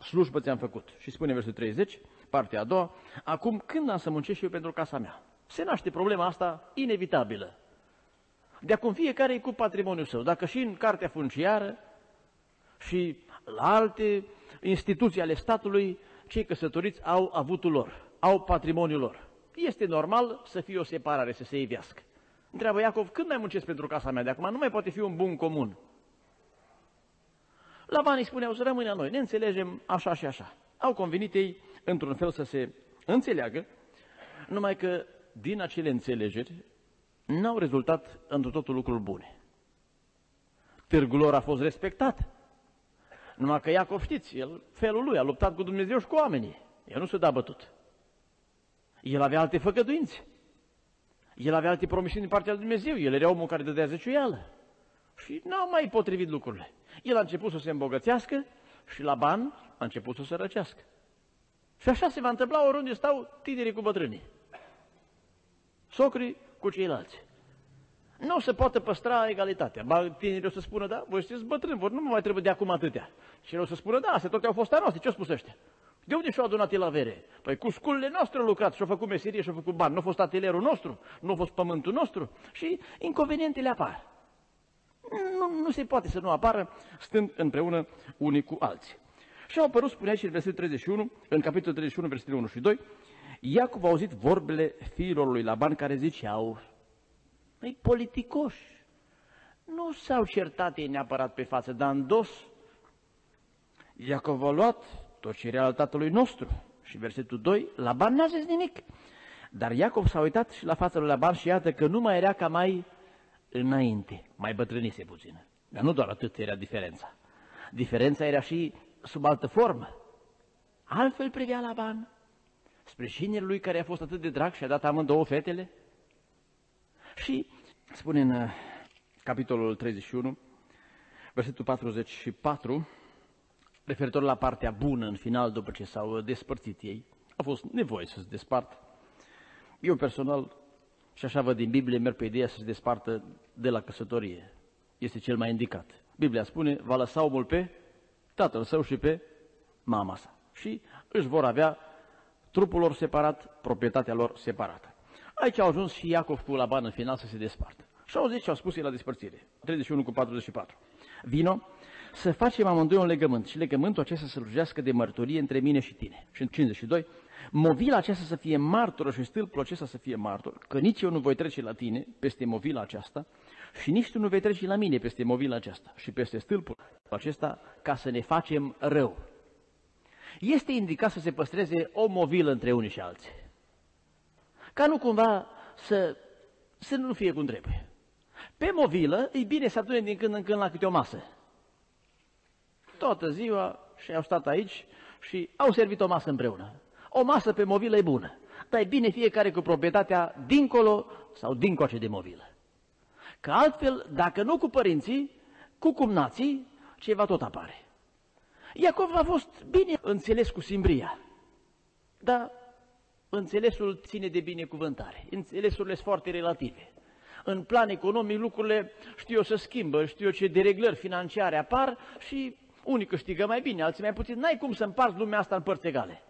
slujbă ți-am făcut. Și spune versul 30, partea a doua, acum când am să muncesc și eu pentru casa mea? Se naște problema asta inevitabilă. De acum fiecare e cu patrimoniul său. Dacă și în cartea funciară și la alte instituții ale statului, cei căsătoriți au avutul lor, au patrimoniul lor. Este normal să fie o separare, să se ivească. Întreabă Iacov, când mai muncesc pentru casa mea de acum? Nu mai poate fi un bun comun. La banii spuneau să rămâne la noi, ne înțelegem așa și așa. Au convenit ei într-un fel să se înțeleagă, numai că din acele înțelegeri n-au rezultat într totul lucruri bune. Târgul lor a fost respectat, Numai că Iacov, știți, el, felul lui, a luptat cu Dumnezeu și cu oamenii. El nu se da bătut. El avea alte făgăduințe. El avea alte promisiuni din partea lui Dumnezeu. El era omul care dădea zeciuială. Și n-au mai potrivit lucrurile. El a început să se îmbogățească și la ban a început să se răcească. Și așa se va întâmpla oriunde stau tinerii cu bătrânii. Socrii cu ceilalți. Nu se poate păstra egalitatea. Ba, tinerii o să spună, da, voi sunteți bătrâni, vor nu mai trebuie de acum atâtea. Și el o să spună, da, se toate au fost a noastre, ce-o spus ăștia? De unde și-au adunat el avere? Păi cu sculele noastre au lucrat și-au făcut meserie și-au făcut bani. Nu a fost atelierul nostru, nu a fost pământul nostru și inconvenientele apar. Nu, nu se poate să nu apară stând împreună unii cu alții. Și au apărut, spunea și în versetul 31, în capitolul 31, versetul 1 și 2, Iacov a auzit vorbele fiilor lui Laban care ziceau, Măi, politicoși, nu s-au certat ei neapărat pe față, dar în dos. Iacov a luat tot ce era al tatălui nostru. Și versetul 2, Laban n-a zis nimic. Dar Iacov s-a uitat și la fața lui Laban și iată că nu mai era ca mai înainte, mai bătrânise puțin. Dar nu doar atât era diferența. Diferența era și sub altă formă. Altfel privea Laban spre șinele lui care a fost atât de drag și a dat amândouă fetele. Și spune în uh, capitolul 31, versetul 44, referitor la partea bună în final, după ce s-au despărțit ei, a fost nevoie să se despart. Eu personal, și așa văd din Biblie, merg pe ideea să se despartă de la căsătorie. Este cel mai indicat. Biblia spune, va lăsa omul pe tatăl său și pe mama sa. Și își vor avea trupul lor separat, proprietatea lor separată. Aici au ajuns și Iacov cu Laban în final să se despartă. Și au zis ce au spus el la despărțire. 31 cu 44. Vino să facem amândoi un legământ și legământul acesta să slujească de mărturie între mine și tine. Și în 52, movila aceasta să fie martoră și stâlpul acesta să fie martor, că nici eu nu voi trece la tine peste movila aceasta și nici tu nu vei trece la mine peste movila aceasta și peste stâlpul acesta ca să ne facem rău. Este indicat să se păstreze o movilă între unii și alții. Ca nu cumva să, să nu fie cum trebuie. Pe movilă e bine să adune din când în când la câte o masă toată ziua și au stat aici și au servit o masă împreună. O masă pe movilă e bună, dar e bine fiecare cu proprietatea dincolo sau dincoace de movilă. Că altfel, dacă nu cu părinții, cu cumnații, ceva tot apare. Iacov a fost bine înțeles cu simbria, dar înțelesul ține de binecuvântare. Înțelesurile sunt foarte relative. În plan economic lucrurile știu eu să schimbă, știu eu ce dereglări financiare apar și unii câștigă mai bine, alții mai puțin. N-ai cum să împarți lumea asta în părți egale,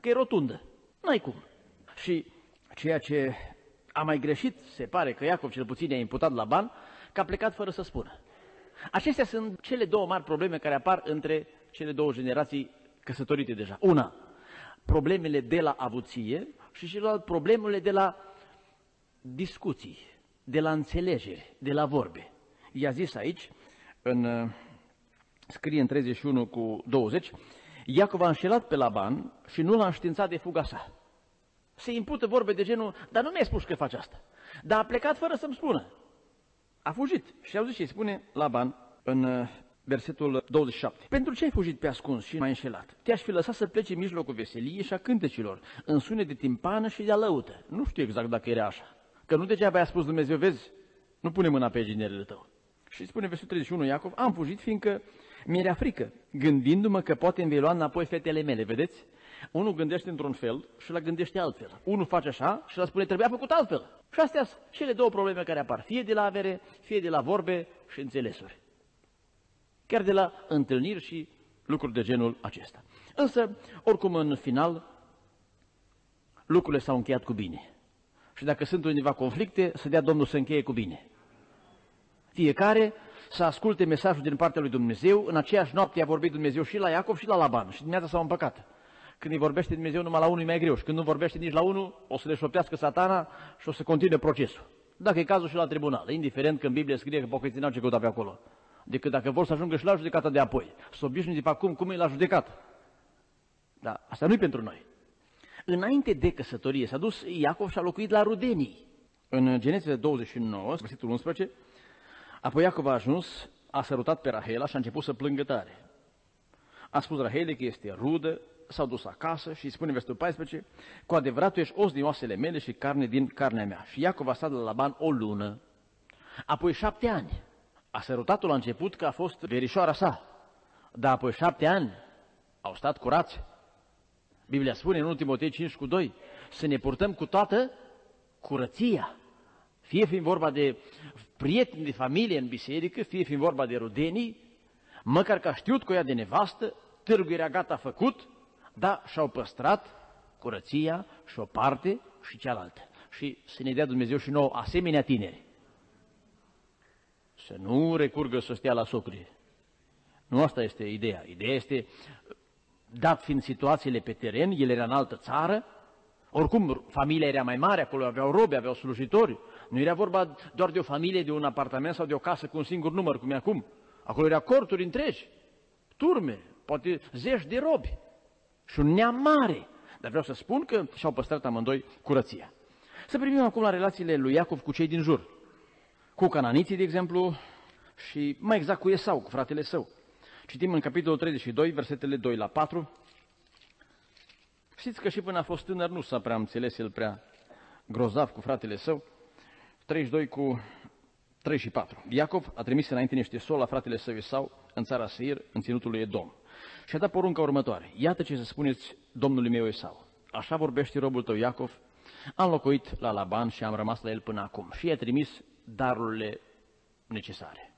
că e rotundă. N-ai cum. Și ceea ce a mai greșit, se pare că Iacov cel puțin i-a imputat la ban, că a plecat fără să spună. Acestea sunt cele două mari probleme care apar între cele două generații căsătorite deja. Una, problemele de la avuție și celălalt problemele de la discuții, de la înțelegere, de la vorbe. I-a zis aici, în scrie în 31 cu 20, Iacov a înșelat pe Laban și nu l-a înștiințat de fuga sa. Se impută vorbe de genul, dar nu mi-ai spus că faci asta. Dar a plecat fără să-mi spună. A fugit. Și au zis și spune Laban în uh, versetul 27. Pentru ce ai fugit pe ascuns și m-ai înșelat? Te-aș fi lăsat să pleci în mijlocul veseliei și a cântecilor, în sune de timpană și de lăută. Nu știu exact dacă era așa. Că nu degeaba a spus Dumnezeu, vezi, nu pune mâna pe ginerele tău. Și spune versetul 31 Iacov, am fugit fiindcă mi-era frică, gândindu-mă că poate îmi vei lua înapoi fetele mele, vedeți? Unul gândește într-un fel și la gândește altfel. Unul face așa și la spune trebuia făcut altfel. Și astea sunt cele două probleme care apar, fie de la avere, fie de la vorbe și înțelesuri. Chiar de la întâlniri și lucruri de genul acesta. Însă, oricum, în final, lucrurile s-au încheiat cu bine. Și dacă sunt undeva conflicte, să dea Domnul să încheie cu bine. Fiecare să asculte mesajul din partea lui Dumnezeu. În aceeași noapte a vorbit Dumnezeu și la Iacov și la Laban și dimineața s-au împăcat. Când îi vorbește Dumnezeu numai la unul e mai greu și când nu vorbește nici la unul, o să le șoptească satana și o să continue procesul. Dacă e cazul și la tribunal, indiferent că în Biblie scrie că pocăiții n-au ce căuta pe acolo. Decât dacă vor să ajungă și la judecata de apoi. Să obișnuiți pe acum cum e la judecată. Da, asta nu e pentru noi. Înainte de căsătorie s-a dus Iacov și a locuit la Rudenii. În Genezele 29, versetul 11, Apoi Iacov a ajuns, a sărutat pe Rahela și a început să plângă tare. A spus Rahele că este rudă, s-au dus acasă și spune versetul 14, cu adevărat tu ești os din oasele mele și carne din carnea mea. Și Iacov a stat la Laban o lună, apoi șapte ani. A sărutat-o la început că a fost verișoara sa, dar apoi șapte ani au stat curați. Biblia spune în 1 Timotei 5 cu 2, să ne purtăm cu toată curăția. Fie fiind vorba de prieteni de familie în biserică, fie fiind vorba de rudenii, măcar că a știut cu ea de nevastă, târgul era gata făcut, dar și-au păstrat curăția și o parte și cealaltă. Și să ne dea Dumnezeu și nouă asemenea tineri. Să nu recurgă să stea la socri. Nu asta este ideea. Ideea este, dat fiind situațiile pe teren, el era în altă țară, oricum familia era mai mare, acolo aveau robe, aveau slujitori. Nu era vorba doar de o familie, de un apartament sau de o casă cu un singur număr, cum e acum. Acolo era corturi întregi, turme, poate zeci de robi și un neam mare. Dar vreau să spun că și-au păstrat amândoi curăția. Să privim acum la relațiile lui Iacov cu cei din jur. Cu cananiții, de exemplu, și mai exact cu Esau, cu fratele său. Citim în capitolul 32, versetele 2 la 4. Știți că și până a fost tânăr nu s-a prea înțeles el prea grozav cu fratele său. 32 cu 3 și 4. Iacov a trimis înainte niște sol la fratele său Esau în țara Seir, în ținutul lui Edom. Și a dat porunca următoare. Iată ce să spuneți domnului meu Esau. Așa vorbește robul tău Iacov. Am locuit la Laban și am rămas la el până acum. Și i-a trimis darurile necesare.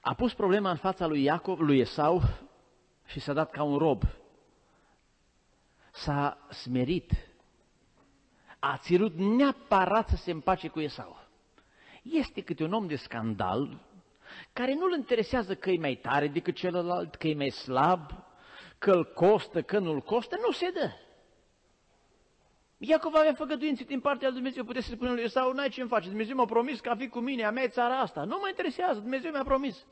A pus problema în fața lui Iacov, lui Esau și s-a dat ca un rob. S-a smerit. A ținut neapărat să se împace cu Esau. Este câte un om de scandal care nu-l interesează că e mai tare decât celălalt, că e mai slab, că îl costă, că nu-l costă, nu se dă. Iacov avea făgăduințe din partea lui Dumnezeu, puteți să spună lui Esau, n-ai ce-mi face, Dumnezeu m-a promis că a fi cu mine, a mea e țara asta. Nu mă interesează, Dumnezeu mi-a promis.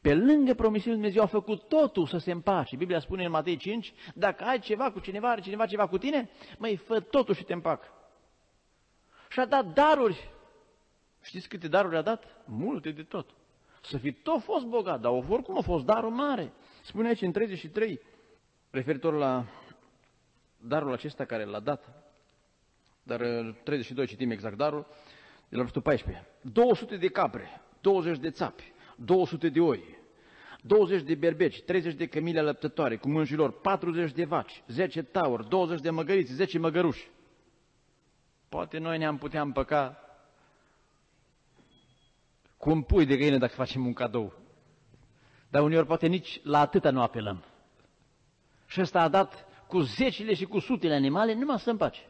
Pe lângă promisiunea Dumnezeu a făcut totul să se împace. Biblia spune în Matei 5, dacă ai ceva cu cineva, are cineva ceva cu tine, măi, fă totul și te împacă. Și a dat daruri. Știți câte daruri a dat? Multe de tot. Să fi tot fost bogat, dar oricum a fost darul mare. Spune aici în 33, referitor la darul acesta care l-a dat, dar 32 citim exact darul, de la versetul 14. 200 de capre, 20 de țapi, 200 de oi, 20 de berbeci, 30 de cămile alăptătoare cu mânjilor, 40 de vaci, 10 tauri, 20 de măgăriți, 10 măgăruși. Poate noi ne-am putea împăca cu un pui de găină dacă facem un cadou. Dar uneori poate nici la atâta nu apelăm. Și ăsta a dat cu zecile și cu sutele animale, numai să împace.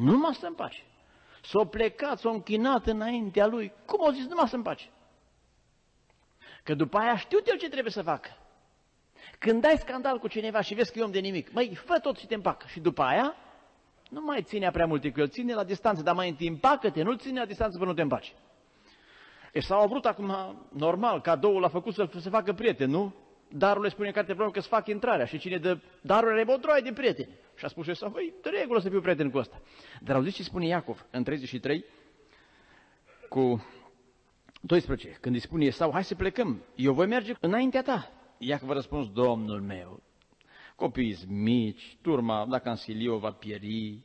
Numai să împace. S-o plecat, s-o închinat înaintea lui. Cum au zis? Numai să împace. Că după aia știu el ce trebuie să facă. Când dai scandal cu cineva și vezi că e om de nimic, mai fă tot și te împacă. Și după aia, nu mai ține prea multe cu el, ține la distanță, dar mai întâi împacă-te, nu ține la distanță până nu te împaci. E s-au vrut acum, normal, cadoul a făcut să se facă prieten, nu? Darul le spune în carte că să fac intrarea și cine dă darul are o droaie de prieteni. Și a spus Esau, păi, de regulă să fiu prieten cu ăsta. Dar auziți ce spune Iacov în 33 cu 12, când îi spune Esau, hai să plecăm, eu voi merge înaintea ta. Iacov a răspuns, Domnul meu, copiii mici, turma, dacă în Siliu va pieri.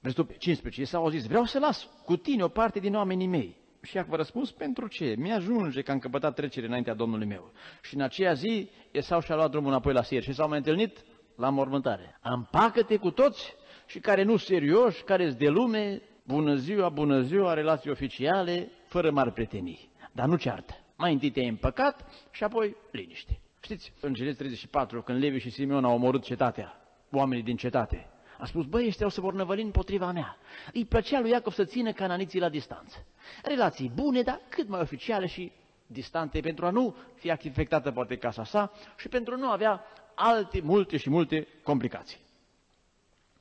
Versetul 15, Esau a zis, vreau să las cu tine o parte din oamenii mei. Și Iacov a răspuns, pentru ce? Mi-ajunge că am căpătat trecere înaintea Domnului meu. Și în aceea zi, Esau și-a luat drumul înapoi la Sier și s-au mai întâlnit la mormântare. Împacă-te cu toți și care nu serioși, care de lume, bună ziua, bună ziua, relații oficiale, fără mari prietenii. Dar nu ceartă. Mai întâi te-ai împăcat și apoi liniște. Știți, în Genez 34, când Levi și Simeon au omorât cetatea, oamenii din cetate, a spus, băi, ăștia o să vor năvăli împotriva mea. Îi plăcea lui Iacov să țină cananiții la distanță. Relații bune, dar cât mai oficiale și distante, pentru a nu fi afectată poate casa sa și pentru a nu avea alte, multe și multe complicații.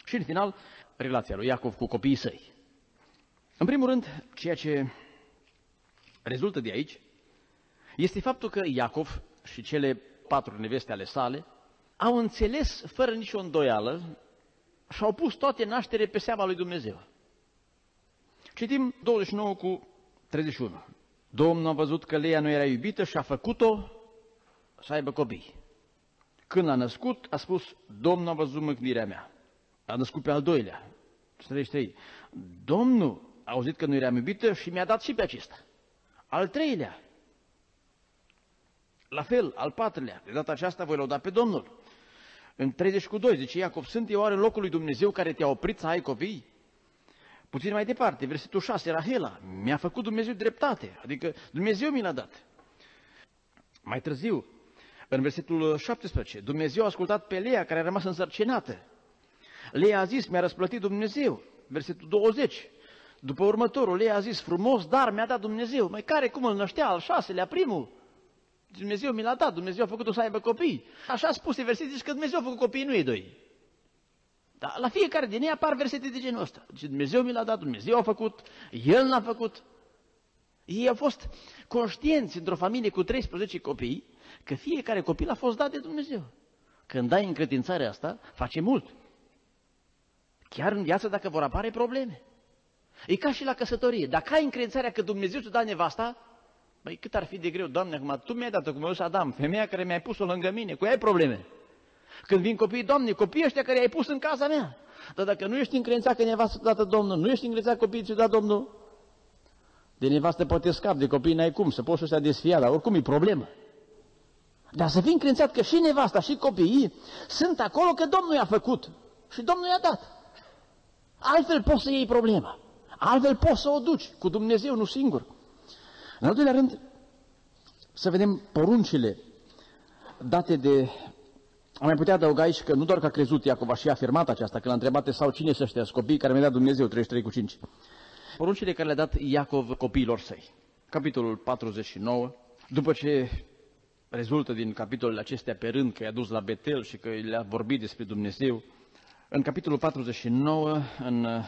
Și în final, relația lui Iacov cu copiii săi. În primul rând, ceea ce rezultă de aici este faptul că Iacov și cele patru neveste ale sale au înțeles fără nicio îndoială și au pus toate naștere pe seama lui Dumnezeu. Citim 29 cu 31. Domnul a văzut că Leia nu era iubită și a făcut-o să aibă copii. Când a născut, a spus, Domnul a văzut mâncnirea mea. A născut pe al doilea. 33. Domnul a auzit că nu eram iubită și mi-a dat și pe acesta. Al treilea. La fel, al patrulea. De data aceasta voi lăuda pe Domnul. În 30 cu 2 zice Iacov, sunt eu oare locul lui Dumnezeu care te-a oprit să ai copii? Puțin mai departe, versetul 6, Rahela, mi-a făcut Dumnezeu dreptate, adică Dumnezeu mi l-a dat. Mai târziu, în versetul 17, Dumnezeu a ascultat pe Lea care a rămas însărcinată. Lea a zis, mi-a răsplătit Dumnezeu. Versetul 20, după următorul, Lea a zis, frumos dar mi-a dat Dumnezeu. Mai care cum îl năștea al șaselea, primul? Dumnezeu mi l-a dat, Dumnezeu a făcut-o să aibă copii. Așa a spus verset, zice că Dumnezeu a făcut copii, nu e doi. Dar la fiecare din ei apar versete de genul ăsta. Deci Dumnezeu mi l-a dat, Dumnezeu a făcut, El l-a făcut. Ei au fost conștienți într-o familie cu 13 copii că fiecare copil a fost dat de Dumnezeu. Când dai încredințarea asta, face mult. Chiar în viață dacă vor apare probleme. E ca și la căsătorie. Dacă ai încredințarea că Dumnezeu ți-a dat nevasta, băi, cât ar fi de greu, Doamne, acum Tu mi-ai dat-o cum eu Adam, femeia care mi-ai pus-o lângă mine, cu ea ai probleme. Când vin copiii, Doamne, copiii ăștia care i-ai pus în casa mea. Dar dacă nu ești încredințat că nevastă dată Domnul, nu ești încredințat că copiii ți-o dat Domnul, de nevastă poate scap, de copii n-ai cum, să poți să desfia, dar oricum e problemă. Dar să fii încredințat că și nevasta și copiii sunt acolo că Domnul i-a făcut și Domnul i-a dat. Altfel poți să iei problema. Altfel poți să o duci cu Dumnezeu, nu singur. În al doilea rând, să vedem poruncile date de... Am mai putea adăuga aici că nu doar că a crezut Iacov, aș și afirmat aceasta, că l-a întrebat sau cine să ăștia copiii care mi-a dat Dumnezeu 33 cu 5. Poruncile care le-a dat Iacov copiilor săi. Capitolul 49, după ce rezultă din capitolele acestea pe rând că i-a dus la Betel și că le-a vorbit despre Dumnezeu, în capitolul 49, în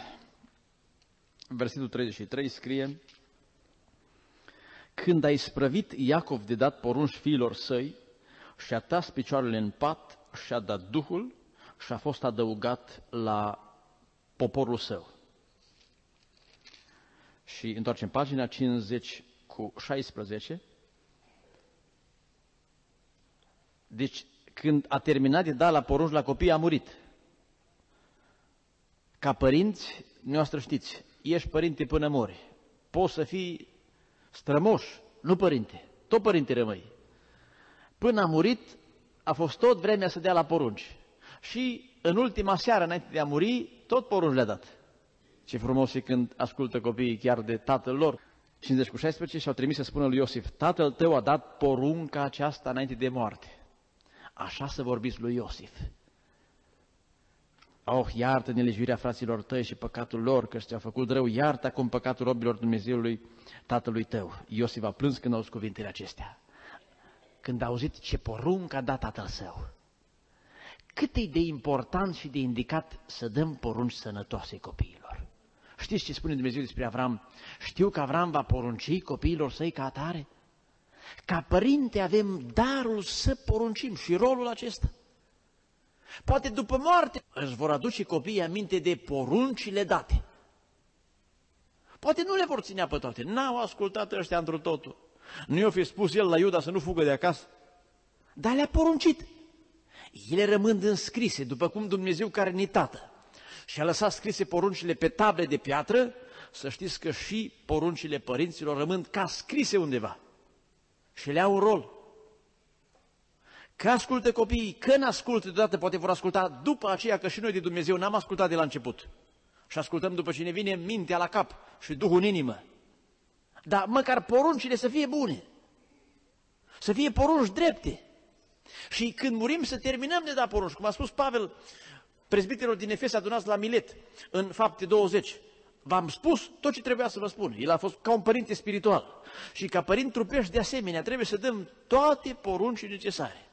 versetul 33 scrie Când ai sprăvit Iacov de dat porunci fiilor săi și a tas picioarele în pat și a dat Duhul și a fost adăugat la poporul său. Și întoarcem pagina 50 cu 16. Deci, când a terminat de da la porunci la copii, a murit. Ca părinți, noastră știți, ești părinte până mori. Poți să fii strămoș, nu părinte. Tot părinte rămâi. Până a murit, a fost tot vremea să dea la porunci. Și în ultima seară, înainte de a muri, tot porunci le-a dat. Ce frumos e când ascultă copiii chiar de tatăl lor. 50 cu 16 și au trimis să spună lui Iosif, tatăl tău a dat porunca aceasta înainte de moarte. Așa să vorbiți lui Iosif. Oh, iartă nelejuirea fraților tăi și păcatul lor, că ți-au făcut rău, iartă acum păcatul robilor Dumnezeului tatălui tău. Iosif a plâns când a auzit cuvintele acestea. Când a auzit ce poruncă a dat tatăl său. Cât e de important și de indicat să dăm porunci sănătoase copiilor. Știți ce spune Dumnezeu despre Avram? Știu că Avram va porunci copiilor săi ca atare. Ca părinte avem darul să poruncim și rolul acesta. Poate după moarte își vor aduce copiii aminte de poruncile date. Poate nu le vor ținea pe toate. N-au ascultat ăștia într totul. Nu i-o fi spus el la Iuda să nu fugă de acasă. Dar le-a poruncit. Ele rămân înscrise, după cum Dumnezeu care ni tată și a lăsat scrise poruncile pe table de piatră, să știți că și poruncile părinților rămân ca scrise undeva. Și le au un rol. Că ascultă copiii, că n-ascultă deodată, poate vor asculta după aceea, că și noi de Dumnezeu n-am ascultat de la început. Și ascultăm după ce ne vine mintea la cap și Duhul în inimă. Dar măcar poruncile să fie bune. Să fie porunci drepte. Și când murim să terminăm de da porunci. Cum a spus Pavel, prezbiterilor din Efes adunați la Milet, în fapte 20. V-am spus tot ce trebuia să vă spun. El a fost ca un părinte spiritual. Și ca părinte trupești de asemenea, trebuie să dăm toate poruncii necesare.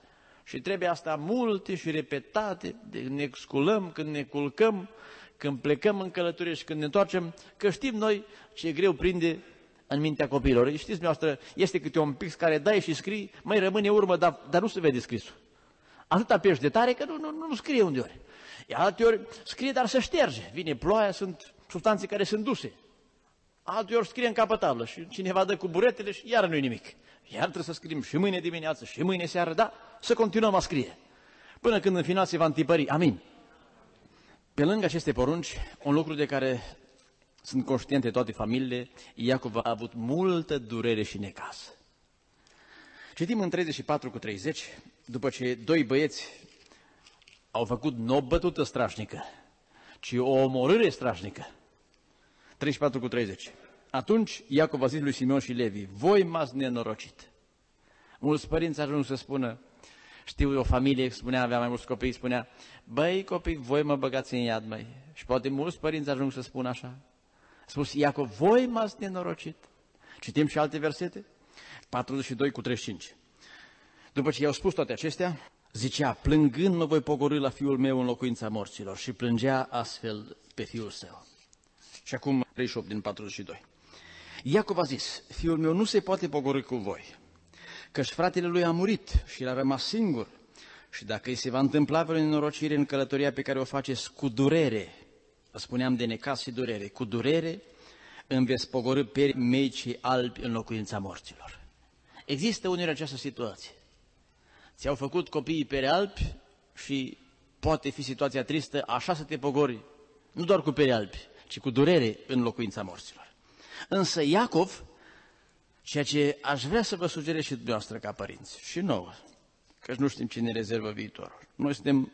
Și trebuie asta multe și repetate, de ne sculăm, când ne culcăm, când plecăm în călătorie și când ne întoarcem, că știm noi ce greu prinde în mintea copiilor. Știți, dumneavoastră, este câte un pix care dai și scrii, mai rămâne urmă, dar, dar nu se vede scrisul. Atâta pești de tare că nu, nu, nu scrie undeori. Alte ori scrie, dar se șterge. Vine ploaia, sunt substanțe care sunt duse. alteori scrie în capătablă și cineva dă cu buretele și iar nu-i nimic. Iar trebuie să scriem și mâine dimineață și mâine seară, da, să continuăm a scrie. Până când în final se va întipări. Amin. Pe lângă aceste porunci, un lucru de care sunt conștiente toate familiile, Iacov a avut multă durere și necaz. Citim în 34 cu 30, după ce doi băieți au făcut nu o bătută strașnică, ci o omorâre strașnică. 34 cu 30. Atunci Iacov a zis lui Simeon și Levi, voi m-ați nenorocit. Mulți părinți ajung să spună, știu o familie, spunea, avea mai mulți copii, spunea, băi copii, voi mă băgați în iad, măi. Și poate mulți părinți ajung să spună așa. A spus Iacov, voi m-ați nenorocit. Citim și alte versete? 42 cu 35. După ce i-au spus toate acestea, zicea, plângând mă voi pogorâ la fiul meu în locuința morților și plângea astfel pe fiul său. Și acum 38 din 42. Iacov a zis, fiul meu nu se poate pogorâ cu voi, căci fratele lui a murit și l-a rămas singur. Și dacă îi se va întâmpla vreo nenorocire în călătoria pe care o faceți cu durere, vă spuneam de necas și durere, cu durere îmi veți pogorâ pe mei cei albi în locuința morților. Există uneori această situație. Ți-au făcut copiii pere albi și poate fi situația tristă, așa să te pogori, nu doar cu pere albi, ci cu durere în locuința morților. Însă Iacov, ceea ce aș vrea să vă sugerez și dumneavoastră ca părinți, și nouă, că nu știm cine rezervă viitorul. Noi suntem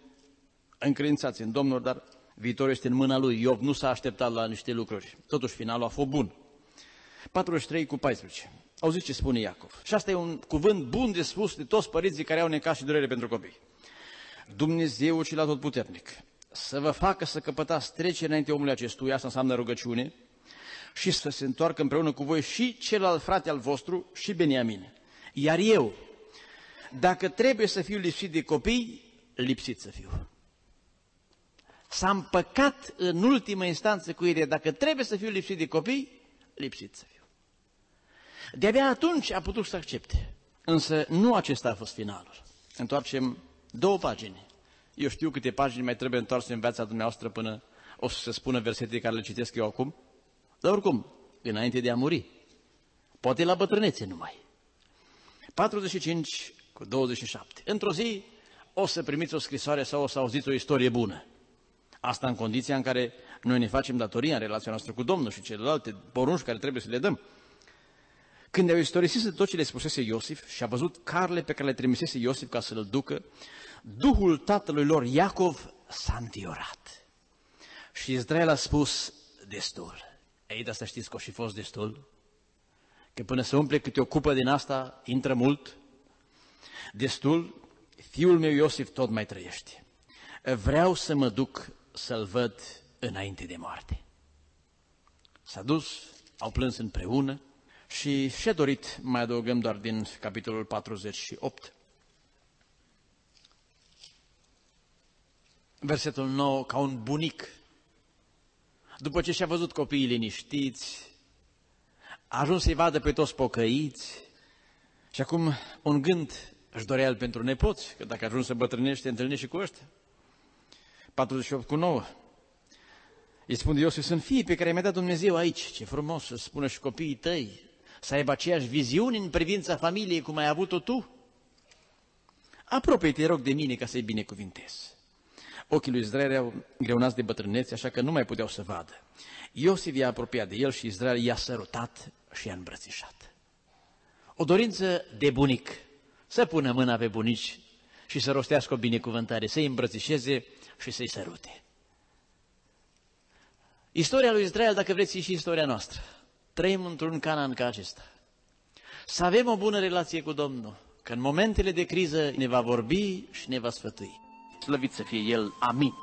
încredințați în Domnul, dar viitorul este în mâna lui. Iov nu s-a așteptat la niște lucruri. Totuși, finalul a fost bun. 43 cu 14. Auziți ce spune Iacov. Și asta e un cuvânt bun de spus de toți părinții care au necas și durere pentru copii. Dumnezeu și la tot puternic să vă facă să căpătați trece înainte omului acestuia, asta înseamnă rugăciune, și să se întoarcă împreună cu voi și celălalt frate al vostru și Beniamin. Iar eu, dacă trebuie să fiu lipsit de copii, lipsit să fiu. S-a împăcat în ultimă instanță cu ideea, dacă trebuie să fiu lipsit de copii, lipsit să fiu. De-abia atunci a putut să accepte. Însă nu acesta a fost finalul. Întoarcem două pagini. Eu știu câte pagini mai trebuie întoarse în viața dumneavoastră până o să se spună versetele care le citesc eu acum. Dar oricum, înainte de a muri. Poate la bătrânețe numai. 45 cu 27. Într-o zi o să primiți o scrisoare sau o să auziți o istorie bună. Asta în condiția în care noi ne facem datoria în relația noastră cu Domnul și celelalte porunci care trebuie să le dăm. Când au istorisit tot ce le spusese Iosif și a văzut carele pe care le trimisese Iosif ca să-l ducă, Duhul tatălui lor Iacov s-a înviorat. Și Israel a spus destul. Ei, de asta știți că o și fost destul? Că până să umple câte o cupă din asta, intră mult. Destul, fiul meu Iosif tot mai trăiește. Vreau să mă duc să-l văd înainte de moarte. S-a dus, au plâns împreună și și-a dorit, mai adăugăm doar din capitolul 48, versetul 9, ca un bunic, după ce și-a văzut copiii liniștiți, a ajuns să-i vadă pe toți pocăiți și acum un gând își dorea el pentru nepoți, că dacă ajuns să bătrânești, te întâlnești și cu ăștia. 48 cu 9. Îi spune Iosif, sunt fii pe care mi-a dat Dumnezeu aici. Ce frumos să spună și copiii tăi, să aibă aceeași viziune în privința familiei cum ai avut-o tu. Apropie-te, rog, de mine ca să-i binecuvintez. Ochii lui Israel erau greunați de bătrânețe, așa că nu mai puteau să vadă. Iosif i-a apropiat de el și Israel i-a sărutat și i-a îmbrățișat. O dorință de bunic, să pună mâna pe bunici și să rostească o binecuvântare, să-i îmbrățișeze și să-i sărute. Istoria lui Israel, dacă vreți, și istoria noastră. Trăim într-un canan ca acesta. Să avem o bună relație cu Domnul, că în momentele de criză ne va vorbi și ne va sfătui. Slăvit să fie El. Amin.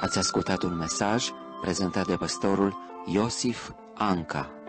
Ați ascultat un mesaj prezentat de pastorul Iosif Anca.